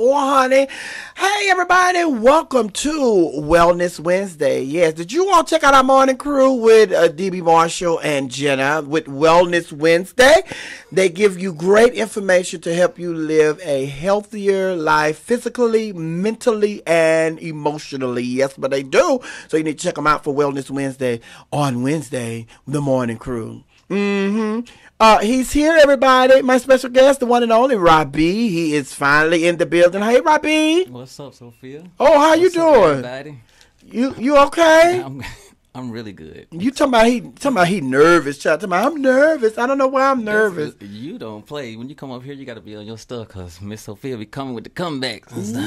or honey. Hey, everybody, welcome to Wellness Wednesday. Yes, did you all check out our morning crew with uh, DB Marshall and Jenna with Wellness Wednesday? They give you great information to help you live a healthier life physically, mentally, and emotionally. Yes, but they do. So you need to check them out for Wellness Wednesday on Wednesday, the morning crew. Mm-hmm. Uh, he's here, everybody. My special guest, the one and only Rahbi. He is finally in the building. Hey, Rahbi. What's up, Sophia? Oh, how you What's up, doing? everybody? You you okay? I'm, really good. You talking about he talking about he nervous? Child, talking about I'm nervous. I don't know why I'm nervous. You don't play. When you come up here, you got to be on your stuff because Miss Sophia be coming with the comebacks. No,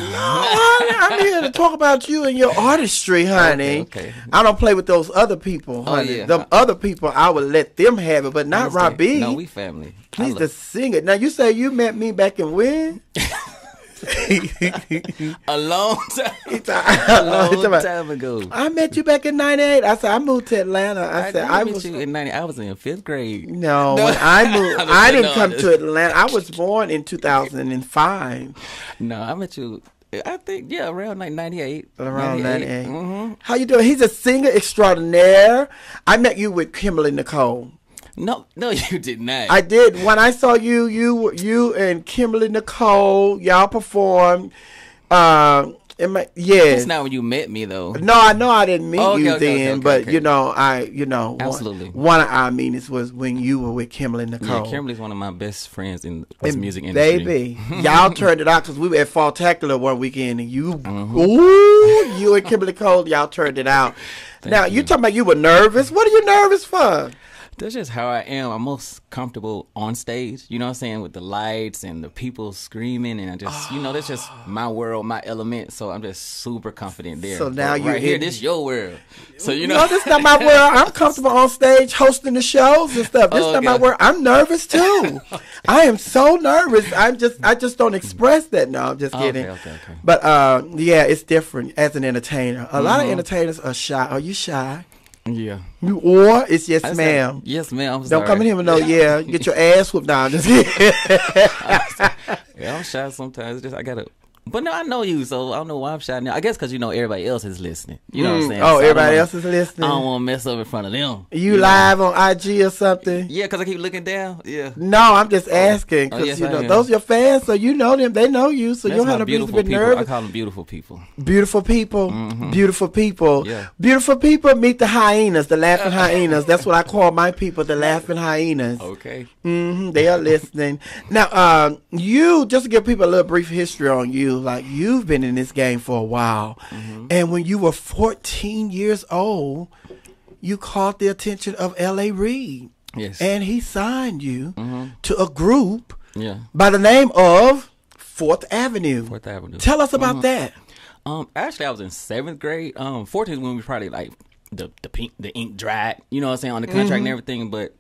I'm here to talk about you and your artistry, honey. Okay, okay. I don't play with those other people, Oh, honey. yeah. Them other people, I would let them have it, but not? Rahbi. No, we family. He's the singer. Now you say you met me back in when? a long time. A long time ago. I met you back in '98. I said I moved to Atlanta. I, I, said I was. you in 90. I was in fifth grade. No, No. when I moved. I'm I didn't come to Atlanta. I was born in 2005. No, I met you. I think yeah, around like 98. Around 98. hmm How you doing? He's a singer extraordinaire. I met you with Kimberly Nichole. No, no, you did not. I did when I saw you. You, you and Kimberly Nichole, y'all performed. Uh, in my, yeah. That's not when you met me though. No, I know I didn't meet Oh, okay, you okay, then, okay, but you know, I, you know, one- Absolutely. One, of our meetings was when you were with Kimberly Nichole. Yeah, Kimberly's one of my best friends in this And music industry. Baby, y'all turned it out because we were at Faultacular one weekend, and you, Mm-hmm. ooh, you and Kimberly Cole, y'all turned it out. now you. you. talking about you were nervous? What are you nervous for? That's just how I am. I'm most comfortable on stage. You know what I'm saying? With the lights and the people screaming, and I just, you know, that's just my world, my element. So I'm just super confident there. So now you're right here, this your world. So you No, know, this not my world. I'm comfortable on stage hosting the shows and stuff. This Oh, not my okay. world. I'm nervous too. I am so nervous. I'm just, I just don't express that. No, I'm just kidding. okay, okay. But uh, yeah, it's different as an entertainer. A lot of Mhm. entertainers are shy. Are you shy? Yeah. You or it's yes, said, ma'am. Yes, ma'am. I'm Don't sorry. come in here with no yeah. Get your ass whooped down. Just. Yeah, I'm shy sometimes. Just I gotta. But no, I know you, so I don't know why I'm shy now. I guess because you know everybody else is listening. You know what I'm Mm. saying? Oh, So everybody else is listening. I don't want to mess up in front of them. you know? live on IG or something? Yeah, because I keep looking down. Yeah. No, I'm just asking Oh, because yes, you know those your fans, so you know them. They know you, so you don't have to beautiful be people. I nervous. call them beautiful people. Beautiful people, beautiful people, Yeah. beautiful people. Meet the hyenas, the laughing hyenas. That's what I call my people, the laughing hyenas. Okay. Mm-hmm. they are listening. now, um, you just to give people a little brief history on you. Like you've been in this game for a while, and when you were 14 years old, you caught the attention of L.A. Reid, Yes. and he signed you to a group yeah. by the name of Fourth Avenue. Fourth Avenue. Tell us about that. Um, actually, I was in seventh grade. Um, fourteenth when we probably like the the pink the ink dried. You know what I'm saying on the contract and everything. But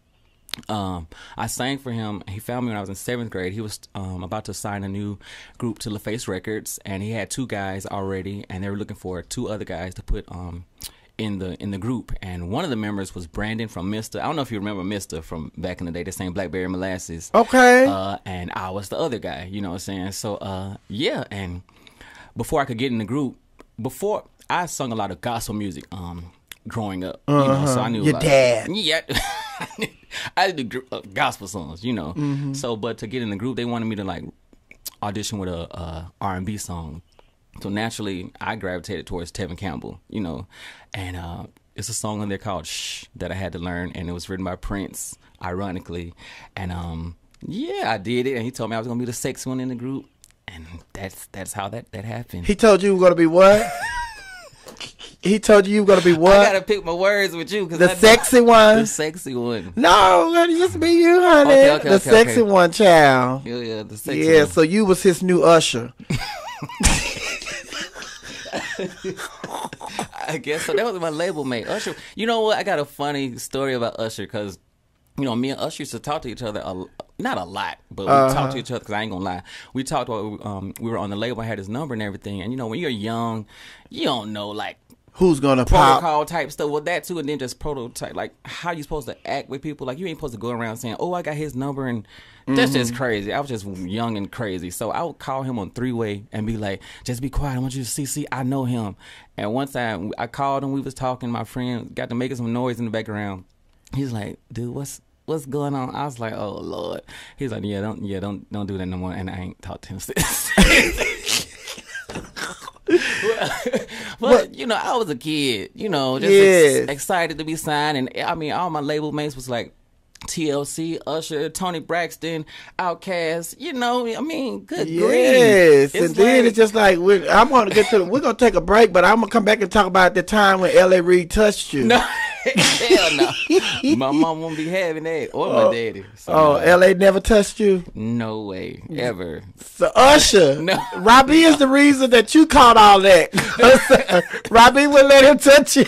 um, I sang for him. He found me when I was in seventh grade. He was um about to sign a new group to LaFace Records, and he had two guys already, and they were looking for two other guys to put um. In the in the group, and one of the members was Brandon from Mista. I don't know if you remember Mista from back in the day, the same Blackberry Molasses. Okay. Uh, and I was the other guy, you know what I'm saying? So, uh, yeah, and before I could get in the group, before I sung a lot of gospel music, um, growing up, you know, so I knew Uh-huh. Your a lot- dad. Yeah, I did uh, gospel songs, you know. Mm-hmm. So, but to get in the group, they wanted me to like audition with a, uh R&B song. So naturally, I gravitated towards Tevin Campbell, you know, and uh, it's a song on there called "Shh" that I had to learn, and it was written by Prince, ironically, and um, yeah, I did it, and he told me I was gonna be the sexy one in the group, and that's that's how that that happened. he told you you were gonna be what? he told you you were gonna be what? I gotta pick my words with you because the sexy one. the sexy one. No, honey, just be you, honey. Okay, okay, the okay, sexy one, child. Yeah, yeah, the sexy Yeah, one. so you was his new usher. I guess so. That was my label mate, Usher. You know what? I got a funny story about Usher because, you know, me and us used to talk to each other, a, not a lot, but we Uh-huh. talked to each other because I ain't gonna lie. We talked while um, we were on the label. I had his number and everything. And, you know, when you're young, you don't know, like, Who's gonna pop? protocol type stuff with that too, and then just prototype like how you supposed to act with people. Like you ain't supposed to go around saying, "Oh, I got his number," and that's Mm-hmm. just crazy. I was just young and crazy, so I would call him on three way and be like, "Just be quiet. I want you to see. See, I know him." And one time I called him. We was talking. My friend got to making some noise in the background. He's like, "Dude, what's?" What's going on? I was like, "Oh Lord." He's like, "Yeah, don't, yeah, don't, don't do that no more." And I ain't talked to him since. but you know, I was a kid, you know, just ex- excited to be signed, and I mean, all my label mates was like. TLC, Usher, Toni Braxton, Outkast, you know, I mean, good grief. Yes, It's and then like- it's just like we're, I'm gonna get to. The, We're gonna take a break, but I'm gonna come back and talk about the time when L.A. Reid touched you. no, hell no. my mom won't be having that, or my daddy. So Oh, no, L.A. never touched you. no way, ever. So Usher, No. Rahbi is the reason that you caught all that. Rahbi wouldn't let him touch you,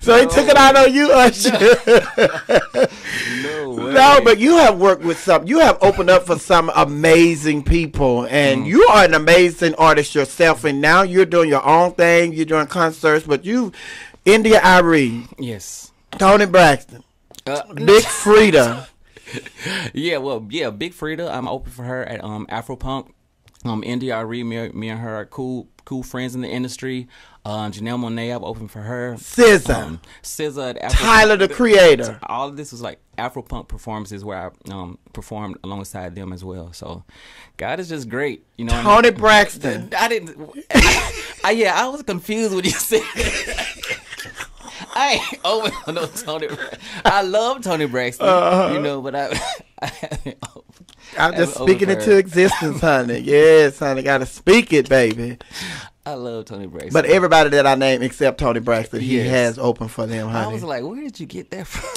so he took it out on you, Usher. No way. No, but you have worked with some. You have opened up for some amazing people, and Mm. you are an amazing artist yourself. And now you're doing your own thing. You're doing concerts, but you, India.Arie, yes. Toni Braxton, Uh, Big Frida. Yeah, well, yeah, Big Freedia. I'm open for her at um Afropunk. Um, India.Arie, me, me and her are cool, cool friends in the industry. Um, Janelle Monáe, I'm open for her. SZA. Um, SZA Tyler, the Creator. All of this was like Afropunk performances where I um performed alongside them as well. So, God is just great, you know. Toni Braxton. I didn't. I, I, yeah, I was confused when you said. I ain't over on no Toni. I love Toni Braxton, uh-huh. you know, but I. I over, I'm just speaking into her. existence, honey. Yes, honey. Got to speak it, baby. I love Toni Braxton. But everybody that I name except Toni Braxton, he Yes. has open for them, I was like, where did you get that from?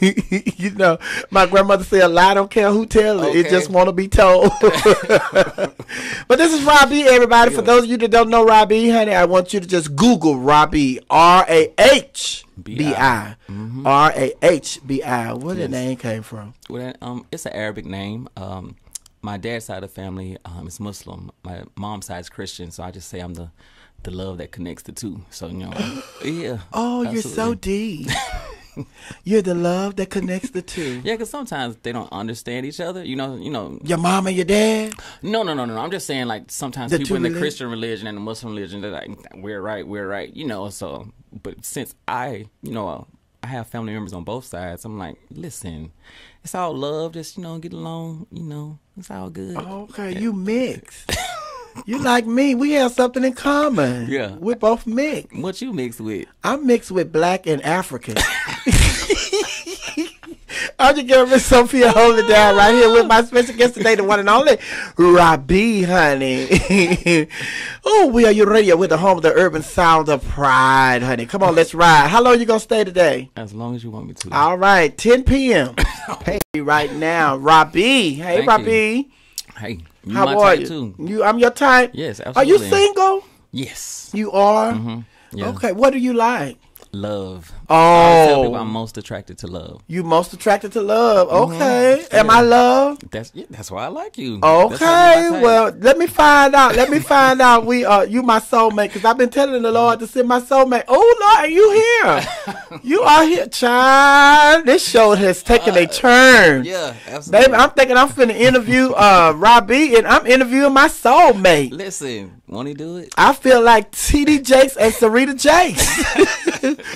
you know, my grandmother said, "A lie don't care who tells it; it just want to be told." but this is Rahbi, everybody. For those of you that don't know Rahbi, honey, I want you to just Google Rahbi R A H B I R A H B I. Where the name came from? well, um, it's an Arabic name. Um, my dad's side of the family um, is Muslim. My mom's side is Christian, so I just say I'm the the love that connects the two. So you know, yeah. Oh, you're so deep. you're the love that connects the two. Yeah, because sometimes they don't understand each other. You know, you know. Your mom and your dad. No, no, no, no. I'm just saying, like sometimes The people in the Christian religion and the Muslim religion, they're like, we're right, we're right. You know. So, but since I, you know, I have family members on both sides, I'm like, listen, it's all love. Just you know, get along. You know, it's all good. Oh, okay, you mix. you like me. We have something in common. Yeah. We're both mixed. What you mixed with? I'm mixed with black and African. I'm just giving Miss Sophia holding down right here with my special guest today, the one and only Rahbi, honey. oh, we are your radio with the home of the urban sound of pride, honey. Come on, let's ride. How long you gonna stay today? As long as you want me to. All right, 10 p.m. hey, right now, Rahbi. Hey, Thank you. Hey, you How my are type you? too. You, I'm your type. Yes, absolutely. Are you single? Yes. You are. hmm Yeah. Okay. What do you like? Love. I tell people I'm Oh, most attracted to love. you most attracted to love. Mm-hmm. Okay. Am I love? That's yeah, that's why I like you. That's why you're Okay, well, let me find out. Let me find out. We are you my soulmate because I've been telling the Lord to send my soulmate. Oh Lord, are you here? you are here, child. This show has taken a turn. yeah, absolutely. Baby, I'm thinking I'm finna interview uh Rahbi and I'm interviewing my soulmate. Listen, want he do it? I feel like TD Jakes and Serita Jakes.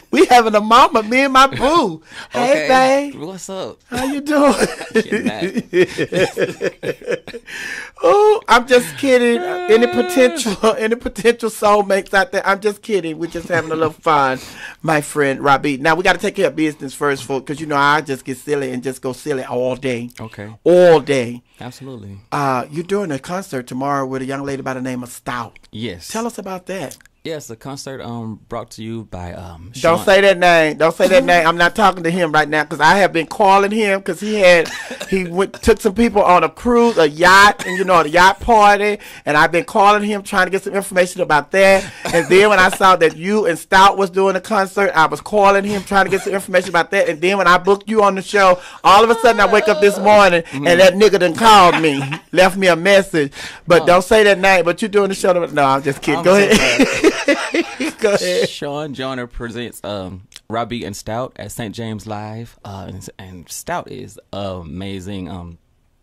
we having a mama, me and my boo. Hey, babe. What's up? How you doing? Oh, I'm just kidding. Any potential, any potential soulmates out there? I'm just kidding. We're just having a little fun, my friend Rahbi. Now we got to take care of business first, for because you know I just get silly and just go silly all day, Okay, all day. absolutely. Uh, you're doing a concert tomorrow with a young lady by the name of Stout. Yes. Tell us about that. Yes, a concert um brought to you by um. Don't say that name. Don't say that name. I'm not talking to him right now because I have been calling him because he had he went took some people on a cruise, a yacht, and you know, a yacht party, and I've been calling him trying to get some information about that. And then when I saw that you and Stout was doing a concert, I was calling him trying to get some information about that. And then when I booked you on the show, all of a sudden I wake up this morning and that nigga done called me, left me a message. But don't say that name. But you're doing the show. No, I'm just kidding. I'm Go ahead. Go ahead. Sean Joyner presents um, Rahbi and Stout at St. James Live, uh, and, and Stout is amazing. Um,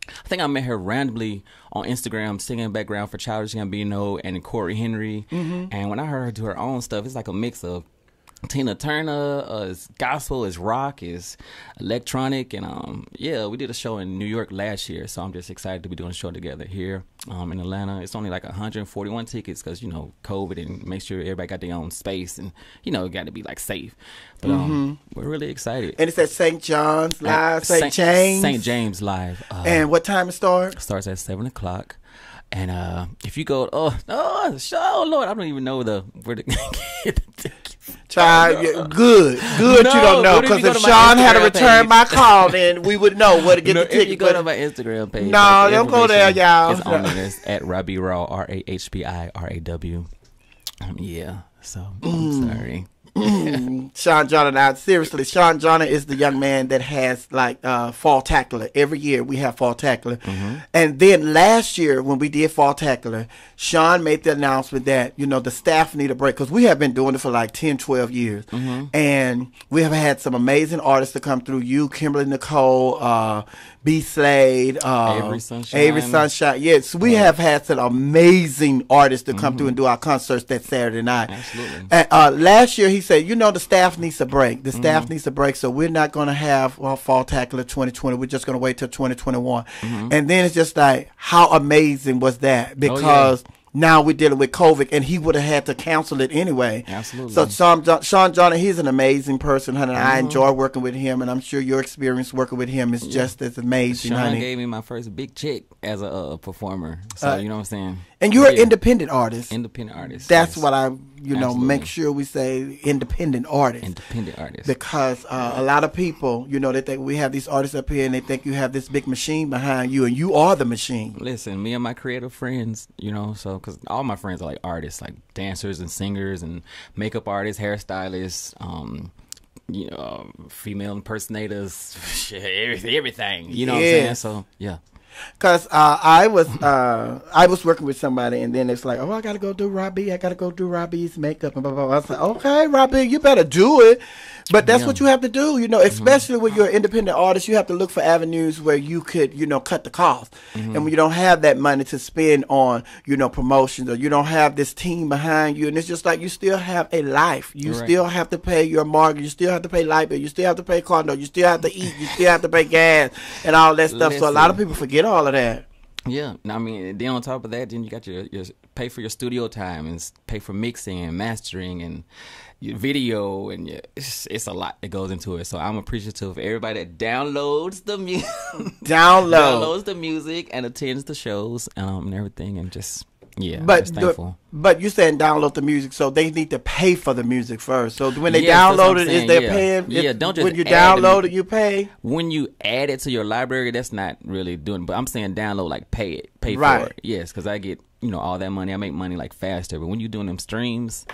I think I met her randomly on Instagram singing background for Childish Gambino and Corey Henry. And when I heard her do her own stuff, it's like a mix of Tina Turner, uh, it's gospel, it's rock, it's electronic, and um, yeah, we did a show in New York last year, so I'm just excited to be doing a show together here um, in Atlanta. It's only like 141 tickets because you know COVID and make sure everybody got their own space, and you know it got to be like safe. But um, we're really excited. And it's at St. John's Live, St. James. St. James Live. Uh, And what time it start? starts at seven o'clock. And uh, if you go, oh, oh, oh, Lord, I don't even know the where to get the. Try yeah, good, good. No, you don't know if because if my Sean had to return page? my call, then we would know where to get No, the if you ticket. go to my Instagram page, No, like, don't go there, y'all. It's on there. It's at Rahbi Raw, R A H B I R A W. Um, yeah. So Mm. I'm sorry. Sean Joyner now seriously Sean Joyner is the young man that has like uh fall tackler. Every year we have fall tackler. And then last year when we did fall tackler Sean made the announcement that you know the staff need a break because we have been doing it for like 10 12 years. And we have had some amazing artists to come through. You Kimberly Nichole uh B Slade uh Avery Sunshine. Avery Sunshine yes we have had some amazing artists to come through and do our concerts that Saturday night Absolutely. and, uh, last year he said, you know, the staff needs a break. The Mm-hmm. staff needs a break, so we're not going to have well, fall tackler 2020. We're just going to wait till 2021. Mm-hmm. And then it's just like, how amazing was Oh, that? Because now we're dealing with COVID, and he would have had to cancel it anyway. Absolutely. So Sean, Jo- Sean Joyner, he's an amazing person, honey. Mm-hmm. I enjoy working with him, and I'm sure your experience working with him is just as amazing, Sean honey. gave me my first big check as a uh, performer. So you know what I'm saying. And you're an independent artist. independent artist. That's yes. what I, you know, Absolutely. make sure we say independent artist. independent artist. because uh, a lot of people, you know, they think we have these artists up here and they think you have this big machine behind you, and you are the machine. Listen, me and my creative friends, you know, so because all my friends are like artists, like dancers and singers and makeup artists, hairstylists, um, you know, female impersonators, everything, everything. You know what I'm saying? So yeah, Cause uh, I was uh, I was working with somebody, and then it's like, oh, I gotta go do Rahbi. I gotta go do Rahbi's makeup, and blah blah. blah. I was like, okay, Rahbi, you better do it. But that's Yeah. what you have to do, you know. Mm-hmm. Especially when you're an independent artist, you have to look for avenues where you could, you know, cut the cost. Mm-hmm. And when you don't have that money to spend on, you know, promotions, or you don't have this team behind you, and it's just like you still have a life. You Right. still have to pay your mortgage. You still have to pay light bill. You still have to pay condo. You still have to eat. You still have to pay gas and all that stuff. So a lot of people forget all of that. yeah. I mean, then on top of that, then you got your, your pay for your studio time and pay for mixing and mastering and your video and your, it's, it's a lot that goes into it. So I'm appreciative of everybody that downloads the music. Download. downloads the music and attends the shows um, and everything, and just yeah, But the, but you saying download the music, so they need to pay for the music first. So when they Yes, download it, is they yeah. paying? Yeah, don't just when you download it, you pay. When you add it to your library, that's not really doing. But I'm saying download, like pay it, pay Right. for it. Yes, because I get you know all that money. I make money like faster. But when you doing them streams,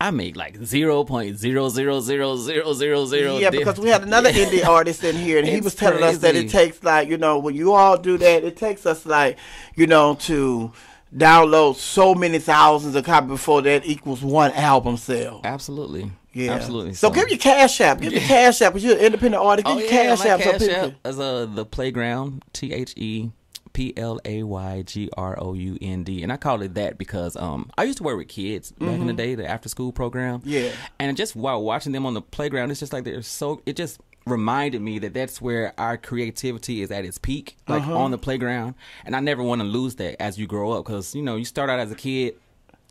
I make like zero point zero zero zero zero zero zero. Yeah, because we had another indie artist in here, and he was telling us that it takes like you know when you all do that, it takes us like you know to download so many thousands of copies before that equals one album sale. Absolutely. Yeah, Absolutely. So, give your cash app. Give your cash app. 'cause You're an independent artist. Give Oh your yeah, cash app. so cash people app is uh the playground T H E P L A Y G R O U N D, and I call it that because um I used to work with kids back in the day, the after school program. Mm-hmm. Yeah. and just while watching them on the playground, it's just like they're so. It just reminded me that that's where our creativity is at its peak, like Uh-huh. on the playground, and I never want to lose that as you grow up because you know you start out as a kid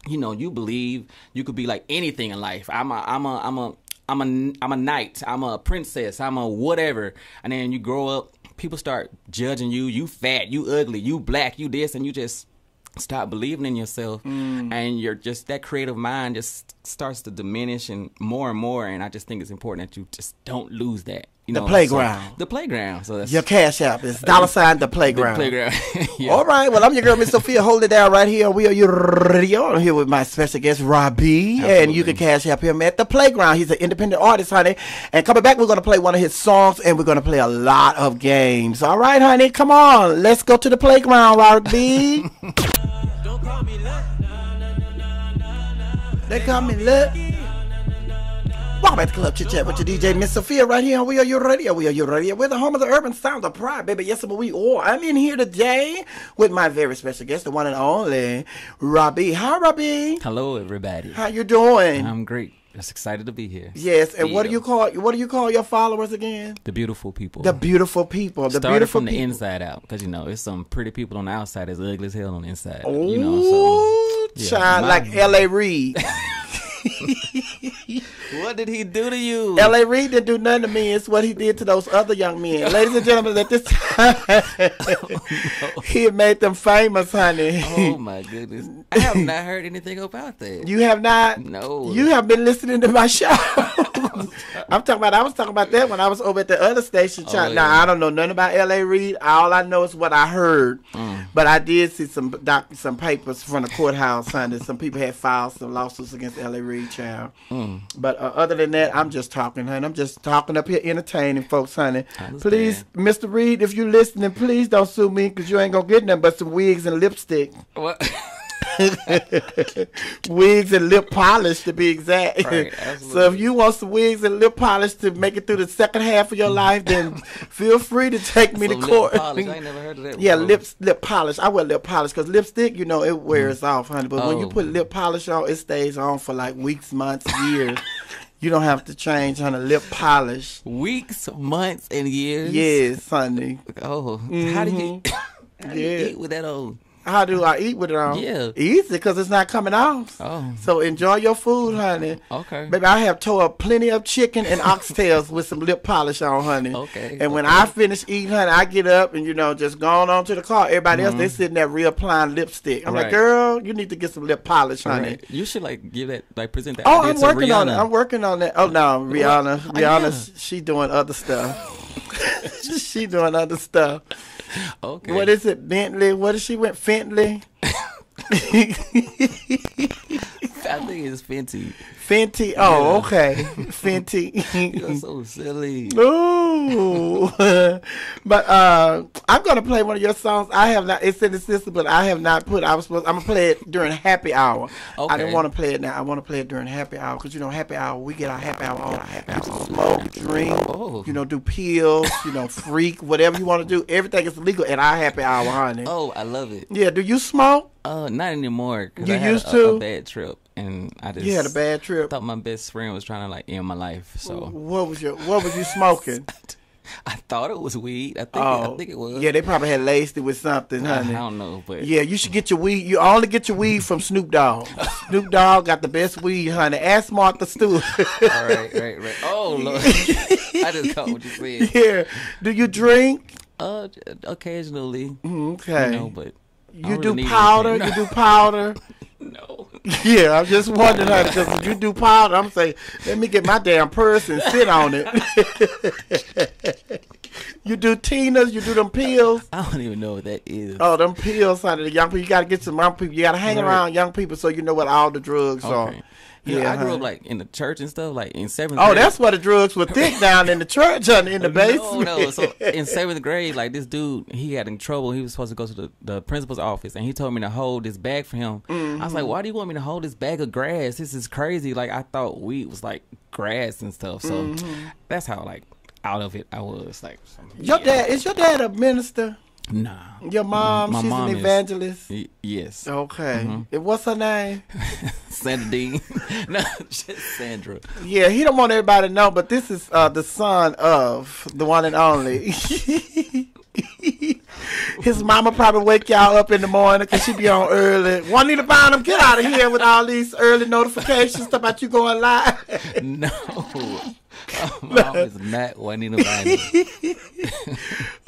you know, you believe you could be like anything in life. I'm a, I'm a, I'm a, I'm a, I'm a knight. I'm a princess. I'm a whatever. And then you grow up, people start judging you. You fat. You ugly. You black. You this, and you just stop believing in yourself. Mm. And you're just that creative mind just starts to diminish and more and more. And I just think it's important that you just don't lose that. You The know, playground. So, the playground. So that's Your cash app is dollar sign the the playground. playground. yeah. All right. Well, I'm your girl, Miss Sophia. Hold it down right here We Are Your Radio. I'm here with my special guest, Rahbi. And you can cash app him at the playground. He's an independent artist, honey. And coming back, we're going to play one of his songs and we're going to play a lot of games. All right, honey. Come on. Let's go to the playground, Rahbi. They call me Look. Welcome back to Club Chit Chat with your DJ Miss Sophia right here on We Are Your Radio. We Are Your Radio. We're the home of the urban sound of pride, baby. Yes, but we are. I'm in here today with my very special guest, the one and only Rahbi. Hi, Rahbi. Hello, everybody. How you doing? I'm great. Just excited to be here. yes, and what do you call what do you call your followers again? The beautiful people. The beautiful people. The Started beautiful from the inside out, because you know it's some pretty people on the outside that's ugly as hell on the inside. Ooh, You know, so yeah, child, like L.A. Reid. what did he do to you? L.A. Reid didn't do nothing to me. It's what he did to those other young men. Ladies and gentlemen, at this time, he had made them famous, honey. oh my goodness, I have not heard anything about that. You have not. No. You have been listening to my show. I'm talking about. I was talking about that when I was over at the other station. Child. Oh, Now. I don't know nothing about L.A. Reid. All I know is what I heard. Mm. But I did see some doc, some papers from the courthouse, honey. Some people had filed some lawsuits against L.A. Reid, child. Mm. But uh, other than that, I'm just talking, honey. I'm just talking up here, entertaining folks, honey. Please, Mr. Reed, if you're listening, please don't sue me because you ain't gonna get nothing but some wigs and lipstick. What? wigs and lip polish to be exact. Right, so if you want some wigs and lip polish to make it through the second half of your life, then feel free to take me Some to lip court. polish. I ain't never heard of that yeah, before. lips, lip polish. I wear lip polish because lipstick, you know, it wears mm. off, honey. But when you Oh. put lip polish on, it stays on for like weeks, months, years. you don't have to change, honey. Lip polish. Weeks, months, and years. Yes, honey. Oh, how do you? Mm-hmm. How do you Yeah. eat with that old? How do I eat with it on? Yeah. Easy because it's not coming off. Oh, So enjoy your food, honey. okay. Baby, I have tore up plenty of chicken and oxtails with some lip polish on, honey. Okay, And when okay. I finish eating, honey, I get up and you know just going on to the car. Everybody else they mm-hmm. sitting there reapplying lipstick. I'm like, girl, you need to get some lip polish, honey. Right. You should like give that, like present that. Oh, I'm working on it. I'm working on that. Oh no, Rihanna, Oh, Rihanna, yeah. she doing other stuff. she doing other stuff. Okay. What is it, Bentley? What is she went Fentley? I think it's Fenty. Fenty. Oh, Yeah. okay. Fenty. You're so silly. Ooh. but uh, I'm gonna play one of your songs. I have not. It's in the system, but I have not put. I was supposed. I'm gonna play it during happy hour. Okay. I didn't want to play it now. I want to play it during happy hour because you know happy hour. We get our happy hour on. Our happy hour. Smoke, drink. Oh. You know, do pills. You know, freak. Whatever you want to do. Everything is legal at our happy hour, honey. Oh, I love it. Yeah. Do you smoke? Uh, not anymore. You I had used a, to? a bad trip, and I just You had a bad trip. thought my best friend was trying to like end my life. So What was your What was you smoking? I thought it was weed. I think Oh, I think it was. Yeah, they probably had laced it with something, I, I don't know, but Yeah, you should get your weed. You only get your weed from Snoop Dogg. Snoop Dogg got the best weed, honey. Ask Martha Stewart. All right, right, right. Oh lord, I just caught what you said. yeah. Do you drink? Uh, occasionally, Okay. you know, but you do really need powder. You do powder. no. yeah, I'm just wondering, because if you do powder, I'm saying, let me get my damn purse and sit on it. you do Tina's. You do them pills. I don't even know what that is. Oh, them pills, honey. The young people. You got to get some young people. You got to hang Right. around young people so you know what all the drugs are. You know, Yeah, I grew up like in the church and stuff, like in seventh. Oh, grade. that's why the drugs were thick down in the church, honey, in the basement. No, no. So in seventh grade, like this dude, he got in trouble. He was supposed to go to the, the principal's office, and he told me to hold this bag for him. I was Mm-hmm. like, "Why do you want me to hold this bag of grass? This is crazy." Like I thought weed was like grass and stuff. So Mm-hmm. that's how like out of it I was. Like, Your yeah. dad is your dad a minister? Nah. Your mom, My she's mom an is- evangelist. Y- yes. Okay. Mm-hmm. What's her name? Sandra Dean. no, just Sandra. Yeah, he don't want everybody to know, but this is uh, the son of the one and only. His mama probably wake y'all up in the morning because she be on early. Wanting to find him, get out of here with all these early notifications about you going live. No. Oh, mom is not Juanita Bynum.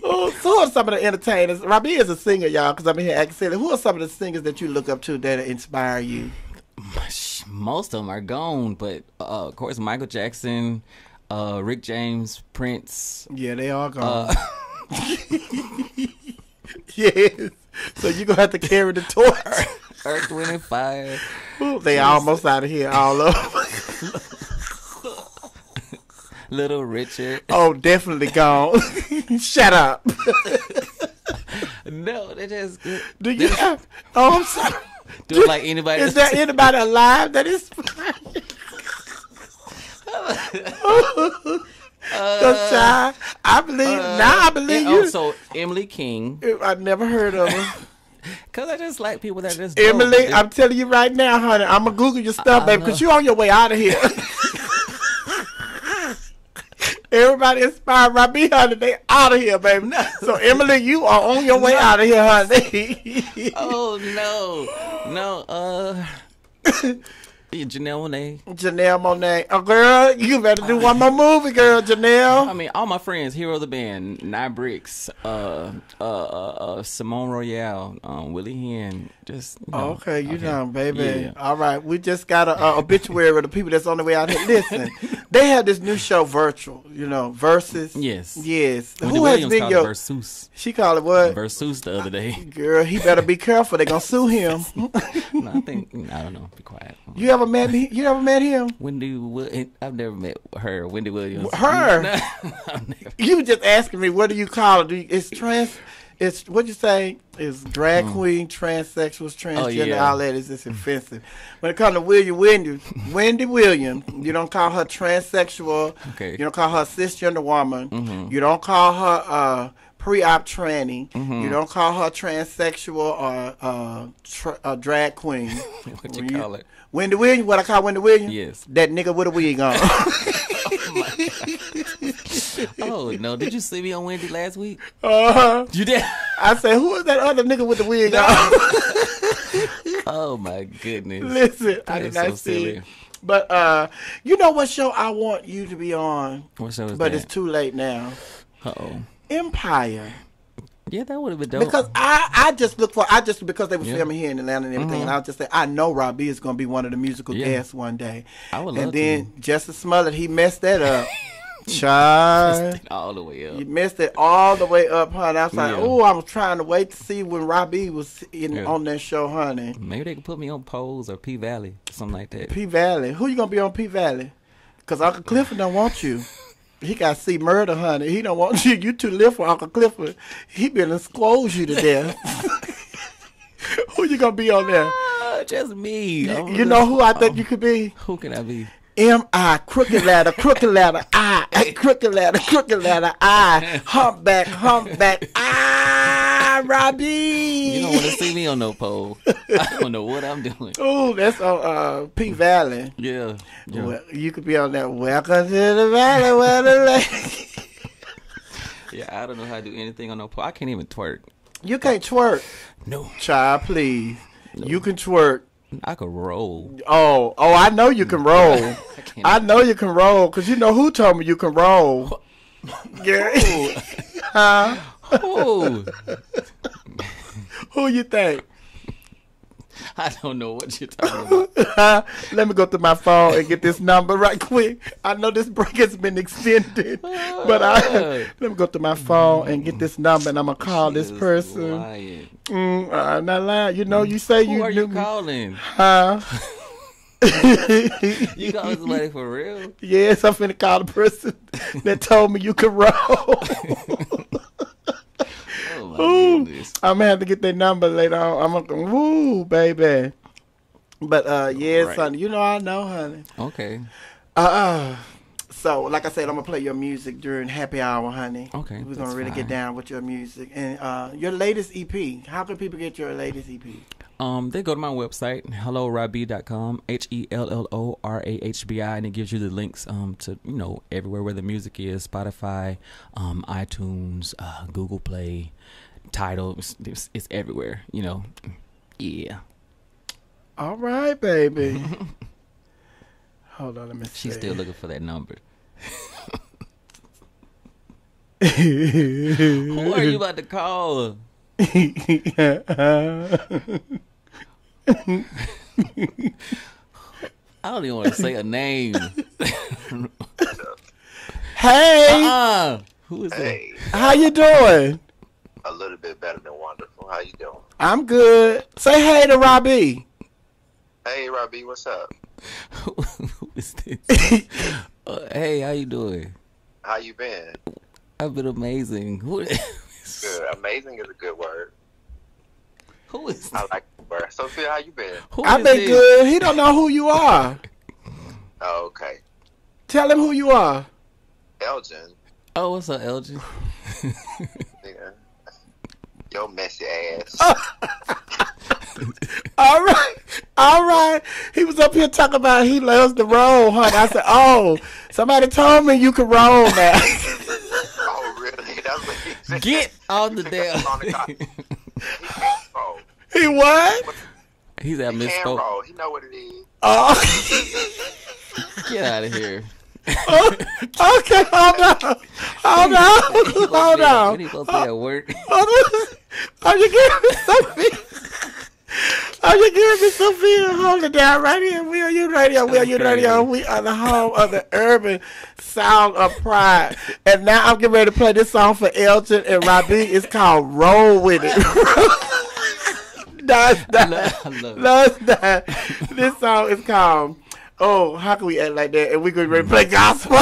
Oh, so who are some of the entertainers? Rahbi is a singer, y'all, because I'm here acting. Who are some of the singers that you look up to that inspire you? Most of them are gone, but uh, of course Michael Jackson, uh, Rick James, Prince. Yeah, they all gone. Uh, yes. So you're going to have to carry the torch. Earth, Wind, and Fire. They almost out of here, all of them. Little Richard. Oh, definitely gone. Shut up. No, they just good. Do you have? Oh, I'm sorry. Do it like anybody. Is there anybody alive that is? Cause child, uh, I believe uh, now. I believe you. also Emily King, I never heard of her. cause I just like people that just. Emily, They- I'm telling you right now, honey. I'm gonna Google your stuff, I baby, know. because you're on your way out of here. Everybody inspired by me, honey. They out of here, baby. So Emily, you are on your way out of here, honey. oh no, no. Uh, Janelle Monae. Janelle Monáe. Oh, girl, you better do one more movie, girl, Janelle. I mean, all my friends, Hero of the Band, Nye Bricks, uh, uh, uh, uh, Simone Royale, um, Willie Hen, just you know, Okay, you done, baby. Yeah. All right, we just got a, a obituary of the people that's on the way out here. Listen, they have this new show, virtual. You know, versus. Yes. Yes. Wendy Who has been your? Versus. She called it what? Versus the other day. Girl, he better be careful. They're gonna sue him. no, I think I don't know. Be quiet. You ever met me? You ever met him? Wendy, Wi- I've never met her. Wendy Williams. Her? No, You were just asking me. What do you call it? Do you, it's trans. It's what you say is drag queen, transsexuals, transgender. Oh, yeah. All that is just offensive. When it comes to William Wendy, Wendy Williams, you don't call her transsexual. Okay. You don't call her cisgender woman. Mm-hmm. You don't call her uh, pre-op tranny. Mm-hmm. You don't call her transsexual or uh, tra- uh, drag queen. What you When call it? Wendy Williams. What I call Wendy Williams? Yes. That nigga with a wig on. Oh no! Did you see me on Wendy last week? uh-huh. You did. I said, who is that other nigga with the wig on? Oh my goodness! Listen, I did not so see silly. it. But uh, you know what show I want you to be on, What show is but that? it's too late now. Uh oh. Empire, Yeah, that would have been dope. because I I just look for I just because they were Yeah. filming here in Atlanta and everything, and mm-hmm. I just say I know Rahbi is going to be one of the musical Yeah. guests one day. I would and then Jussie Smollett he messed that up. Child. all the way up. You messed it all the way up, honey. I was like, Yeah. oh, I was trying to wait to see when Rahbi was in Yeah. on that show, honey. Maybe they could put me on Pose or P Valley, something like that. P Valley. Who you gonna be on P Valley? Cause Uncle Clifford don't want you. He got to see murder, honey. He don't want you. You too little for Uncle Clifford. He been squoze you to death. who you gonna be on there? Ah, just me. You, you know who I think you could be? Who can I be? M I crooked ladder, crooked ladder, I crooked ladder, crooked ladder, I humpback, humpback, I Rahbi. You don't want to see me on no pole. I don't know what I'm doing. Oh, that's on uh, P Valley. Yeah. yeah. Well, you could be on that. Welcome to the valley where the lake. Yeah, I don't know how to do anything on no pole. I can't even twerk. You can't twerk, No. child. Please, you can twerk. I can roll. Oh, oh, I know you can roll. can't. I know you can roll because you know who told me you can roll. Yeah. huh? Oh, Who you think? I don't know what you're talking about. Let me go to my phone and get this number right quick. I know this break has been extended, but I let me go to my phone and get this number, and I'm gonna call this person. lying. Mm, I'm not lying. You know, you say Who you are knew you me. calling? Huh? You calling somebody for real? Yes, I'm finna call the person that told me you could roll. Oh Ooh. I'm gonna have to get their number later on. I'm gonna, woo, baby. But uh, yes, Right. honey, you know I know, honey. Okay. Uh, so like I said, I'm gonna play your music during happy hour, honey. Okay, we're gonna really get down with your music and uh, your latest EP. How can people get your latest EP? Um, they go to my website, hellorahbi.com, H E L L O R A H B I, and it gives you the links um to you know everywhere where the music is, Spotify, um, iTunes, uh, Google Play, Tidal. It's, it's, it's everywhere. You know, yeah. All right, baby. Hold on, let me see. She's still looking for that number. Who Who are you about to call? I don't even want to say a name. hey, uh, who is that? How you doing? A little bit better than wonderful. How you doing? I'm good. Say hey to Rahbi. Hey, Rahbi, what's up? who is this? uh, hey, how you doing? How you been? I've been amazing. Who? Good. Amazing is a good word. Who is I like you, bro. Sophia, how you been? who I've been this? good. He don't know who you are. Oh, okay. Tell him who you are. Elgin. Oh, what's up, LG? Yeah. Yo messy ass. All right, all right. He was up here talking about he loves to roll, honey. I said, oh, somebody told me you could roll now. oh, really? That's what he said. Get on the damn. On the clock. He can't roll. he what? He's at He can misspoke. He know what it is. Oh, Get out of here. okay, hold on, hold on, hold on. What he supposed to work? Hold on. Are you giving me Sophia? Are you giving me Sophia? Hold it down right here. We are you radio. We are you radio. We are the home of the urban sound of pride. And now I'm getting ready to play this song for Elton and Rahbi. It's called Roll With It. no, it's I not. love, I love it. No, it's not. This song is called Oh, how can we act like that? And we could play gospel.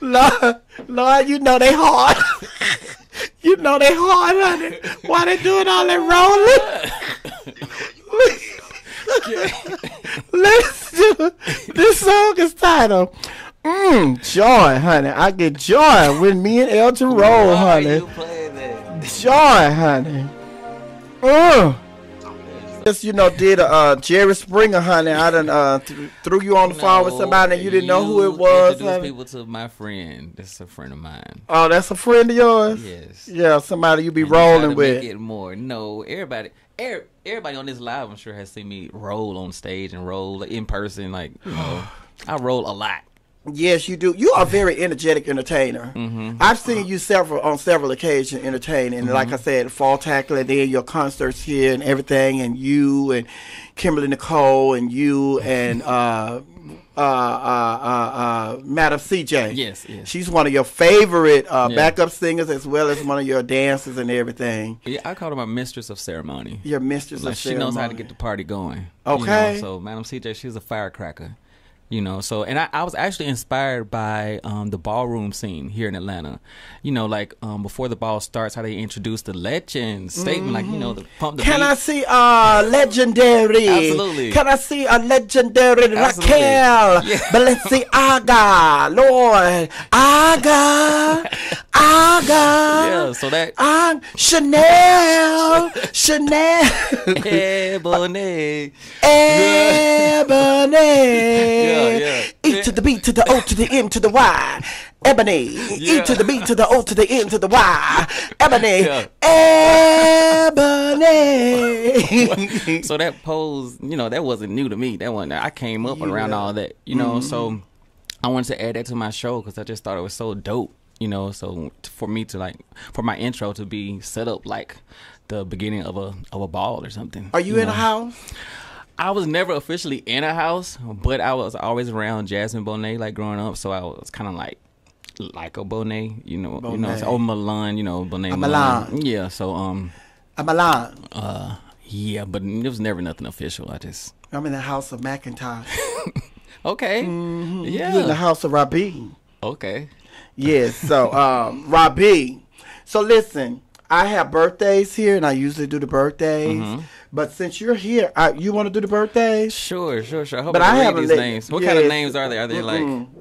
Lord, Lord, you know they hard. you know they hard, honey. Why they doing all that rolling? Let's do this song is titled Mmm, joy, honey. I get joy when me and Elton roll, honey. you playing that? Joy, honey. Uh. Just you know, did uh Jerry Springer, honey. I done uh th- threw you on the phone with somebody and you didn't know who it was. Introduce honey. people to my friend. That's a friend of mine. Oh, that's a friend of yours. Yes. Yeah, somebody you be And rolling with. Make it more. No, everybody, er, everybody on this live, I'm sure has seen me roll on stage and roll in person. Like you know, I roll a lot. Yes, you do. You are a very energetic entertainer. Mm-hmm. I've seen you several on several occasions entertaining. And Like I said, fall tackle, and then your concerts here and everything, and you and Kimberly Nichole and you and uh, uh, uh, uh, uh, Madam CJ. Yes, yes. She's one of your favorite uh, Yeah. backup singers as well as one of your dancers and everything. Yeah, I call her my mistress of ceremony. Your mistress Like of she knows how to get the party going. you Okay. know? So Madam CJ, she's a firecracker. You know, so and I, I was actually inspired by um, the ballroom scene here in Atlanta. You know, like um, before the ball starts, how they introduce the legend statement, like you know, the pump the Can beat. I see a legendary? Absolutely. Can I see a legendary Absolutely. Raquel? Yeah. But let's see Aga, Lord, Aga, Aga. yeah, so that Ah, Chanel, Chanel, Ebony. Ebony. Yeah, yeah. E to the B to the O to the M to the Y. Ebony. E to the B to the O to the M to the Y. Ebony. Yeah. Ebony. so that pose, you know, that wasn't new to me. That one, I came up around all that, you know. So Mm-hmm. I wanted to add that to my show because I just thought it was so dope, you know. So for me to like, for my intro to be set up like the beginning of a of a ball or something. Are you in know? a house? I was never officially in a house, but I was always around Jasmine Bonet like growing up. So I was kind of like like a Bonet, you know, you know, Bonet. oh Milan, you know, Bonet Milan. Milan. Yeah. So um, I'm Milan. uh, yeah, but it was never nothing official. I just I'm in the house of McIntosh. okay, Yeah. You're in the house of Rahbi. okay. Yes. So, um, Rahbi. So listen, I have birthdays here, and I usually do the birthdays. Mm-hmm. But since you're here, I, you want to do the birthdays? Sure, sure, sure. I But I, I haven't these let- names. What kind of names are they? Are they like?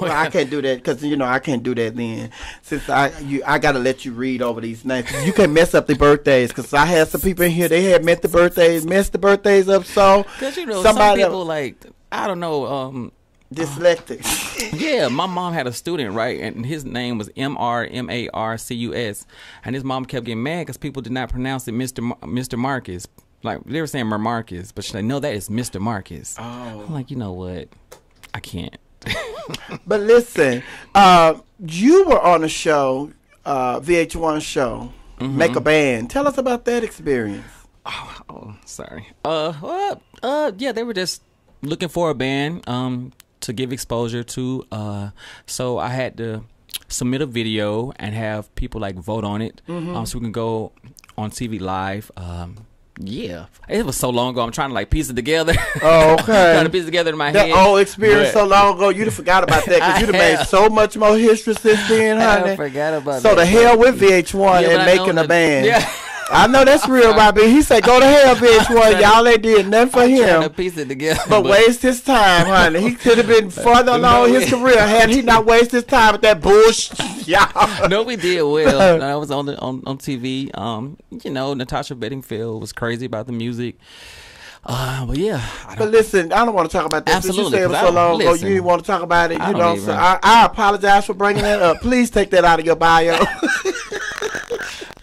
Well, I can't do that because you know I can't do that then. Since I you I gotta let you read over these names. You can mess up the birthdays because I had some people in here. They had met the birthdays, messed the birthdays up. So Because you know, somebody some people like I don't know. Um, dyslexic. yeah, my mom had a student right, and his name was M R M A R C U S, and his mom kept getting mad because people did not pronounce it Mister Mar- Mister Marcus. Like they were saying Marcus, but she's like, no, that is Mister Marcus. oh. I'm like, you know what? I can't. But listen, uh, you were on a show, uh, VH1 show, Mm-hmm. Make a Band. Tell us about that experience. Oh, sorry. Uh, well, uh, yeah, they were just looking for a band um to give exposure to. Uh, so I had to submit a video and have people like vote on it, um, so we can go on TV live. Um, yeah, it was so long ago. I'm trying to like piece it together. Oh, okay. trying to piece it together in my That head. old experience But- so long ago, you'd have forgot about that because you'd have made so much more history since then, honey. I forgot about So that. the hell with VH1 Yeah, and making a that- band. Yeah. I know that's real, Rahbi. He said, "Go to hell, bitch." Well, y'all ain't did nothing for Trying to him. piece it together. But waste his time, honey. He could have been further along his career had he not wasted his time with that bullshit. Y'all. no, we did well. I was on the on, on TV. Um, you know, Natasha Bedingfield was crazy about the music. Uh, but yeah, But listen, I don't want to talk about that. Since you Absolutely, said it so I- long ago, listen. you didn't want to talk about it. I You don't know, even- so I, I apologize for bringing that up. Please take that out of your bio.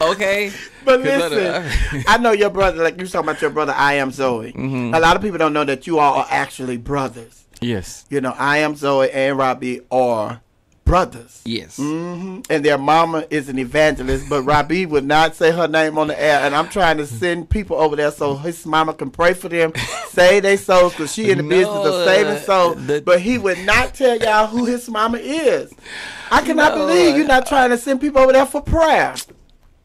okay. But listen, I know your brother, like you talking about your brother, I am Zoe. Mm-hmm. A lot of people don't know that you all are actually brothers. yes, You know, I am Zoe and Rahbi are brothers. yes. hmm And their mama is an evangelist, but Rahbi would not say her name on the air. And I'm trying to send people over there so his mama can pray for them, save their souls, because she in the No, business of saving uh, souls. the- but he would not tell y'all who his mama is. I cannot No, believe you're not trying to send people over there for prayer.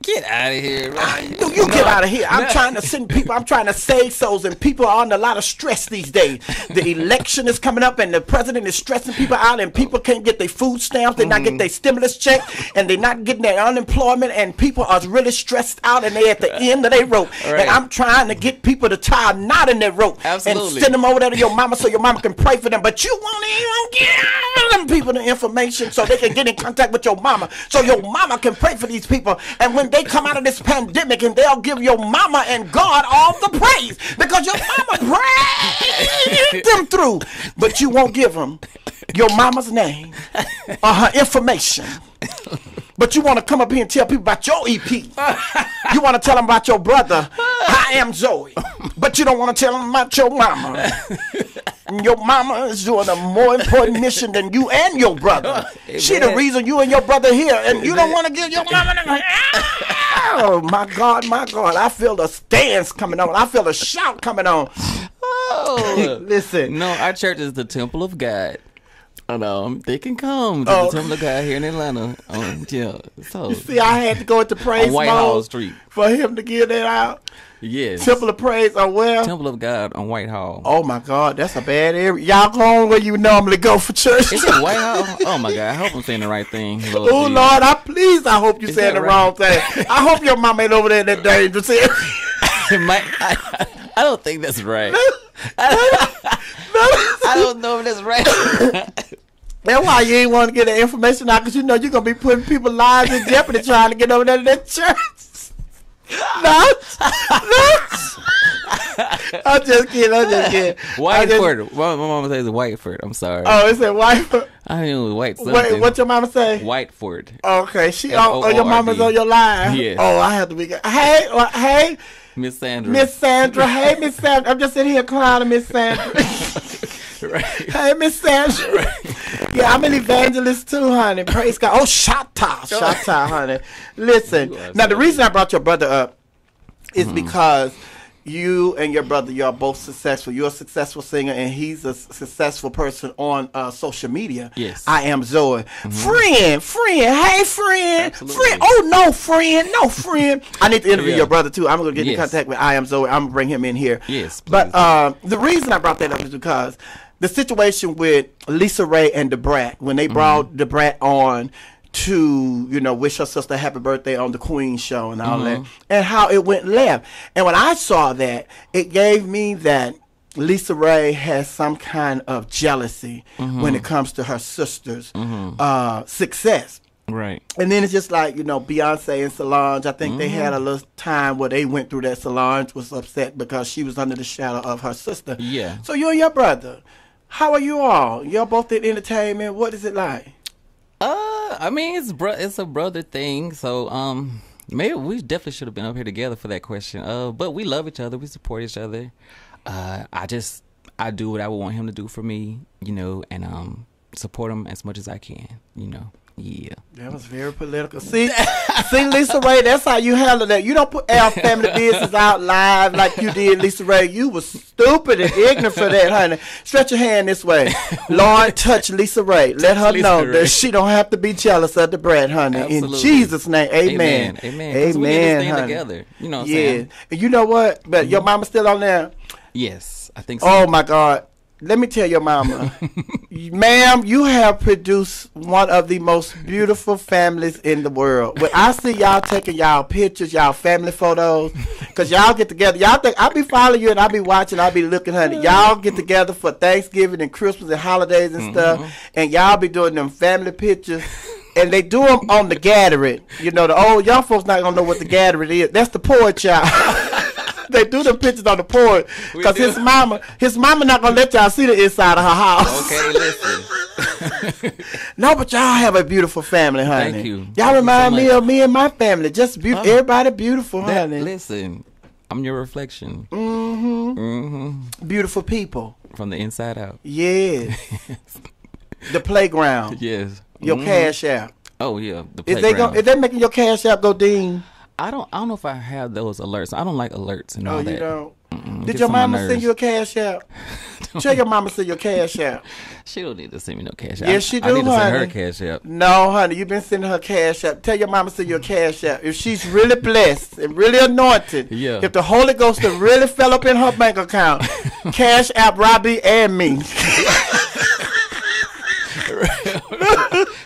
Get out of here, man. You, you get out of here. I'm trying to send people. I'm trying to save souls, and people are under a lot of stress these days. The election is coming up, and the president is stressing people out, and people can't get their food stamps. They're not Mm-hmm. getting their stimulus check, and they're not getting their unemployment, and people are really stressed out, and they're at the end of their rope. Right. And I'm trying to get people to tie a knot in their rope Absolutely. and send them over there to your mama so your mama can pray for them. But you won't even give them people the information so they can get in contact with your mama, so your mama can pray for these people. And when they come out of this pandemic, and they'll give your mama and God all the praise because your mama prayed them through. But you won't give them your mama's name or her information. But you want to come up here and tell people about your EP. You want to tell them about your brother. I am Zoe. But you don't want to tell them about your mama. Your mama is doing a more important mission than you and your brother. She the reason you and your brother here, and you don't want to give your mama. The, ah! oh my God, my God! I feel a stance coming on. I feel a shout coming on. Oh. Listen, No, our church is the temple of God. And, um, they can come to Oh. the temple of God here in Atlanta. Um, yeah. So you see, I had to go into praise on White mode Hall Street. for him to get that out. Yes. Temple of Praise. Oh well. Temple of God on Whitehall. Oh my God, that's a bad area. Y'all go on where you normally go for church. Is it White Hall? Oh my God! I hope I'm saying the right thing. Oh Lord, I please. I hope you Is saying the right? wrong thing. I hope your mom ain't over there in that dangerous area. It might- I, I don't think that's right. I don't know if that's right. That's why you ain't want to get the information out because you know you're gonna be putting people's lives in jeopardy trying to get over there to that church. No, no. I'm just kidding. I'm just kidding. I just- Whiteford. My, my mama says Whiteford. I'm sorry. Oh, it said white. I knew it was White something. Wait, what your mama say? Whiteford. Okay, she. Oh, F-O-R-D. oh, your mama's on your line. Yes. Oh, I have to be. Hey, hey, Miss Sandra. Miss Sandra. Hey, Miss Sandra. I'm just sitting here crying to Miss Sandra. Right. Hey, Miss Sandra. Yeah, I'm an evangelist too, honey. Praise God. Oh, Shatta. Shatta, honey. Listen. Now, the reason I brought your brother up is Mm-hmm. because you and your brother, you're both successful. You're a successful singer, and he's a successful person on uh, social media. Yes. Mm-hmm. I am Zoe. Friend, friend. Hey, friend. Absolutely. Friend. Oh, no, friend. No, friend. I need to interview Yeah. your brother, too. I'm going to get in contact with I am Zoe. I'm to bring him in here. Yes, But uh, the reason I brought that up is because the situation with LisaRaye and Da Brat when they brought Da Brat on to you know wish her sister happy birthday on the Queen show and all that, mm-hmm. and how it went left. And when I saw that, it gave me that. LisaRaye has some kind of jealousy mm-hmm. when it comes to her sister's mm-hmm. uh, success. Right. And then it's just like, you know, Beyonce and Solange. I think they had a little time where they went through that. Solange was upset because she was under the shadow of her sister. Yeah. So you and your brother, how are you all? You're both in entertainment. What is it like? Uh, I mean, it's bro- it's a brother thing. So, um, maybe we definitely should have been up here together for that question. Uh, but we love each other. We support each other. Uh, I just I do what I would want him to do for me, you know, and um, support him as much as I can, you know. Yeah. That was very political. See, see, LisaRaye, that's how you handle that. You don't put our family business out live like you did, LisaRaye. You was stupid and ignorant for that, honey. Stretch your hand this way. Lord, touch LisaRaye. Let her Lisa know Ray. that she don't have to be jealous of the bread, honey. In Jesus' name, amen. Amen. Amen. 'Cause we did this thing honey. together. You know what I'm yeah. saying? And you know what? But your mm-hmm. mama's still on there. Yes, I think so. Oh my God. Let me tell your mama, ma'am, you have produced one of the most beautiful families in the world. When I see y'all taking y'all pictures, y'all family photos, cause y'all get together, y'all think I'll be following you and I'll be watching, I'll be looking, honey. Y'all get together for Thanksgiving and Christmas and holidays and stuff, mm-hmm. and y'all be doing them family pictures. And they do them on the gathering. You know, the old young folks not gonna know what the gathering is. That's the poor child. they do the pictures on the porch because his mama, his mama not gonna let y'all see the inside of her house. Okay, listen. No, but y'all have a beautiful family, honey. Thank you. Y'all remind so me of me and my family. Just beautiful. Oh. Everybody beautiful, That, honey. listen, I'm your reflection Mm-hmm. Mm-hmm. Beautiful people. from the inside out. Yes. the playground. Yes. Your Mhm. cash app. Oh yeah, the Is they playground. go, is they making your cash app go ding? I don't. I don't know if I have those alerts. I don't like alerts and oh, all Oh, that. you don't. Mm-mm, Did your mama send you a cash app? Tell your mama send your cash app. She don't need to send me no cash. Yes, I, she I do, need to send her cash app. No, honey, you've been sending her cash app. Tell your mama send your cash app. If she's really blessed and really anointed, Yeah. if the Holy Ghost really fell up in her bank account, cash app Rahbi and me.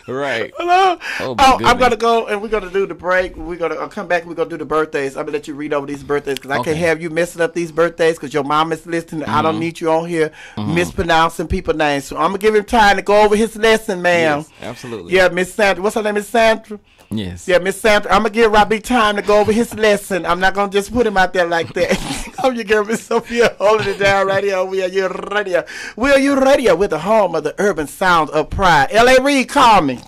Right. Hello? Oh, Oh, I'm gonna go and we're gonna do the break. We're gonna I'll come back. and We're gonna do the birthdays. I'm gonna let you read over these birthdays because I Okay. can't have you messing up these birthdays because your mom is listening. I Mm-hmm. don't need you on here mispronouncing people names. So I'm gonna give him time to go over his lesson, ma'am. Yes, absolutely. Yeah, Miss Sandra. What's her name? Miss Sandra. Yes. Yeah, Miss Sandra, I'm gonna give Rahbi time to go over his lesson. I'm not gonna just put him out there like that. I'm your girl, Miss Sophia, holding it down right here. We are your radio. We are your radio with the home of the urban sound of pride. L.A. Reid, call me.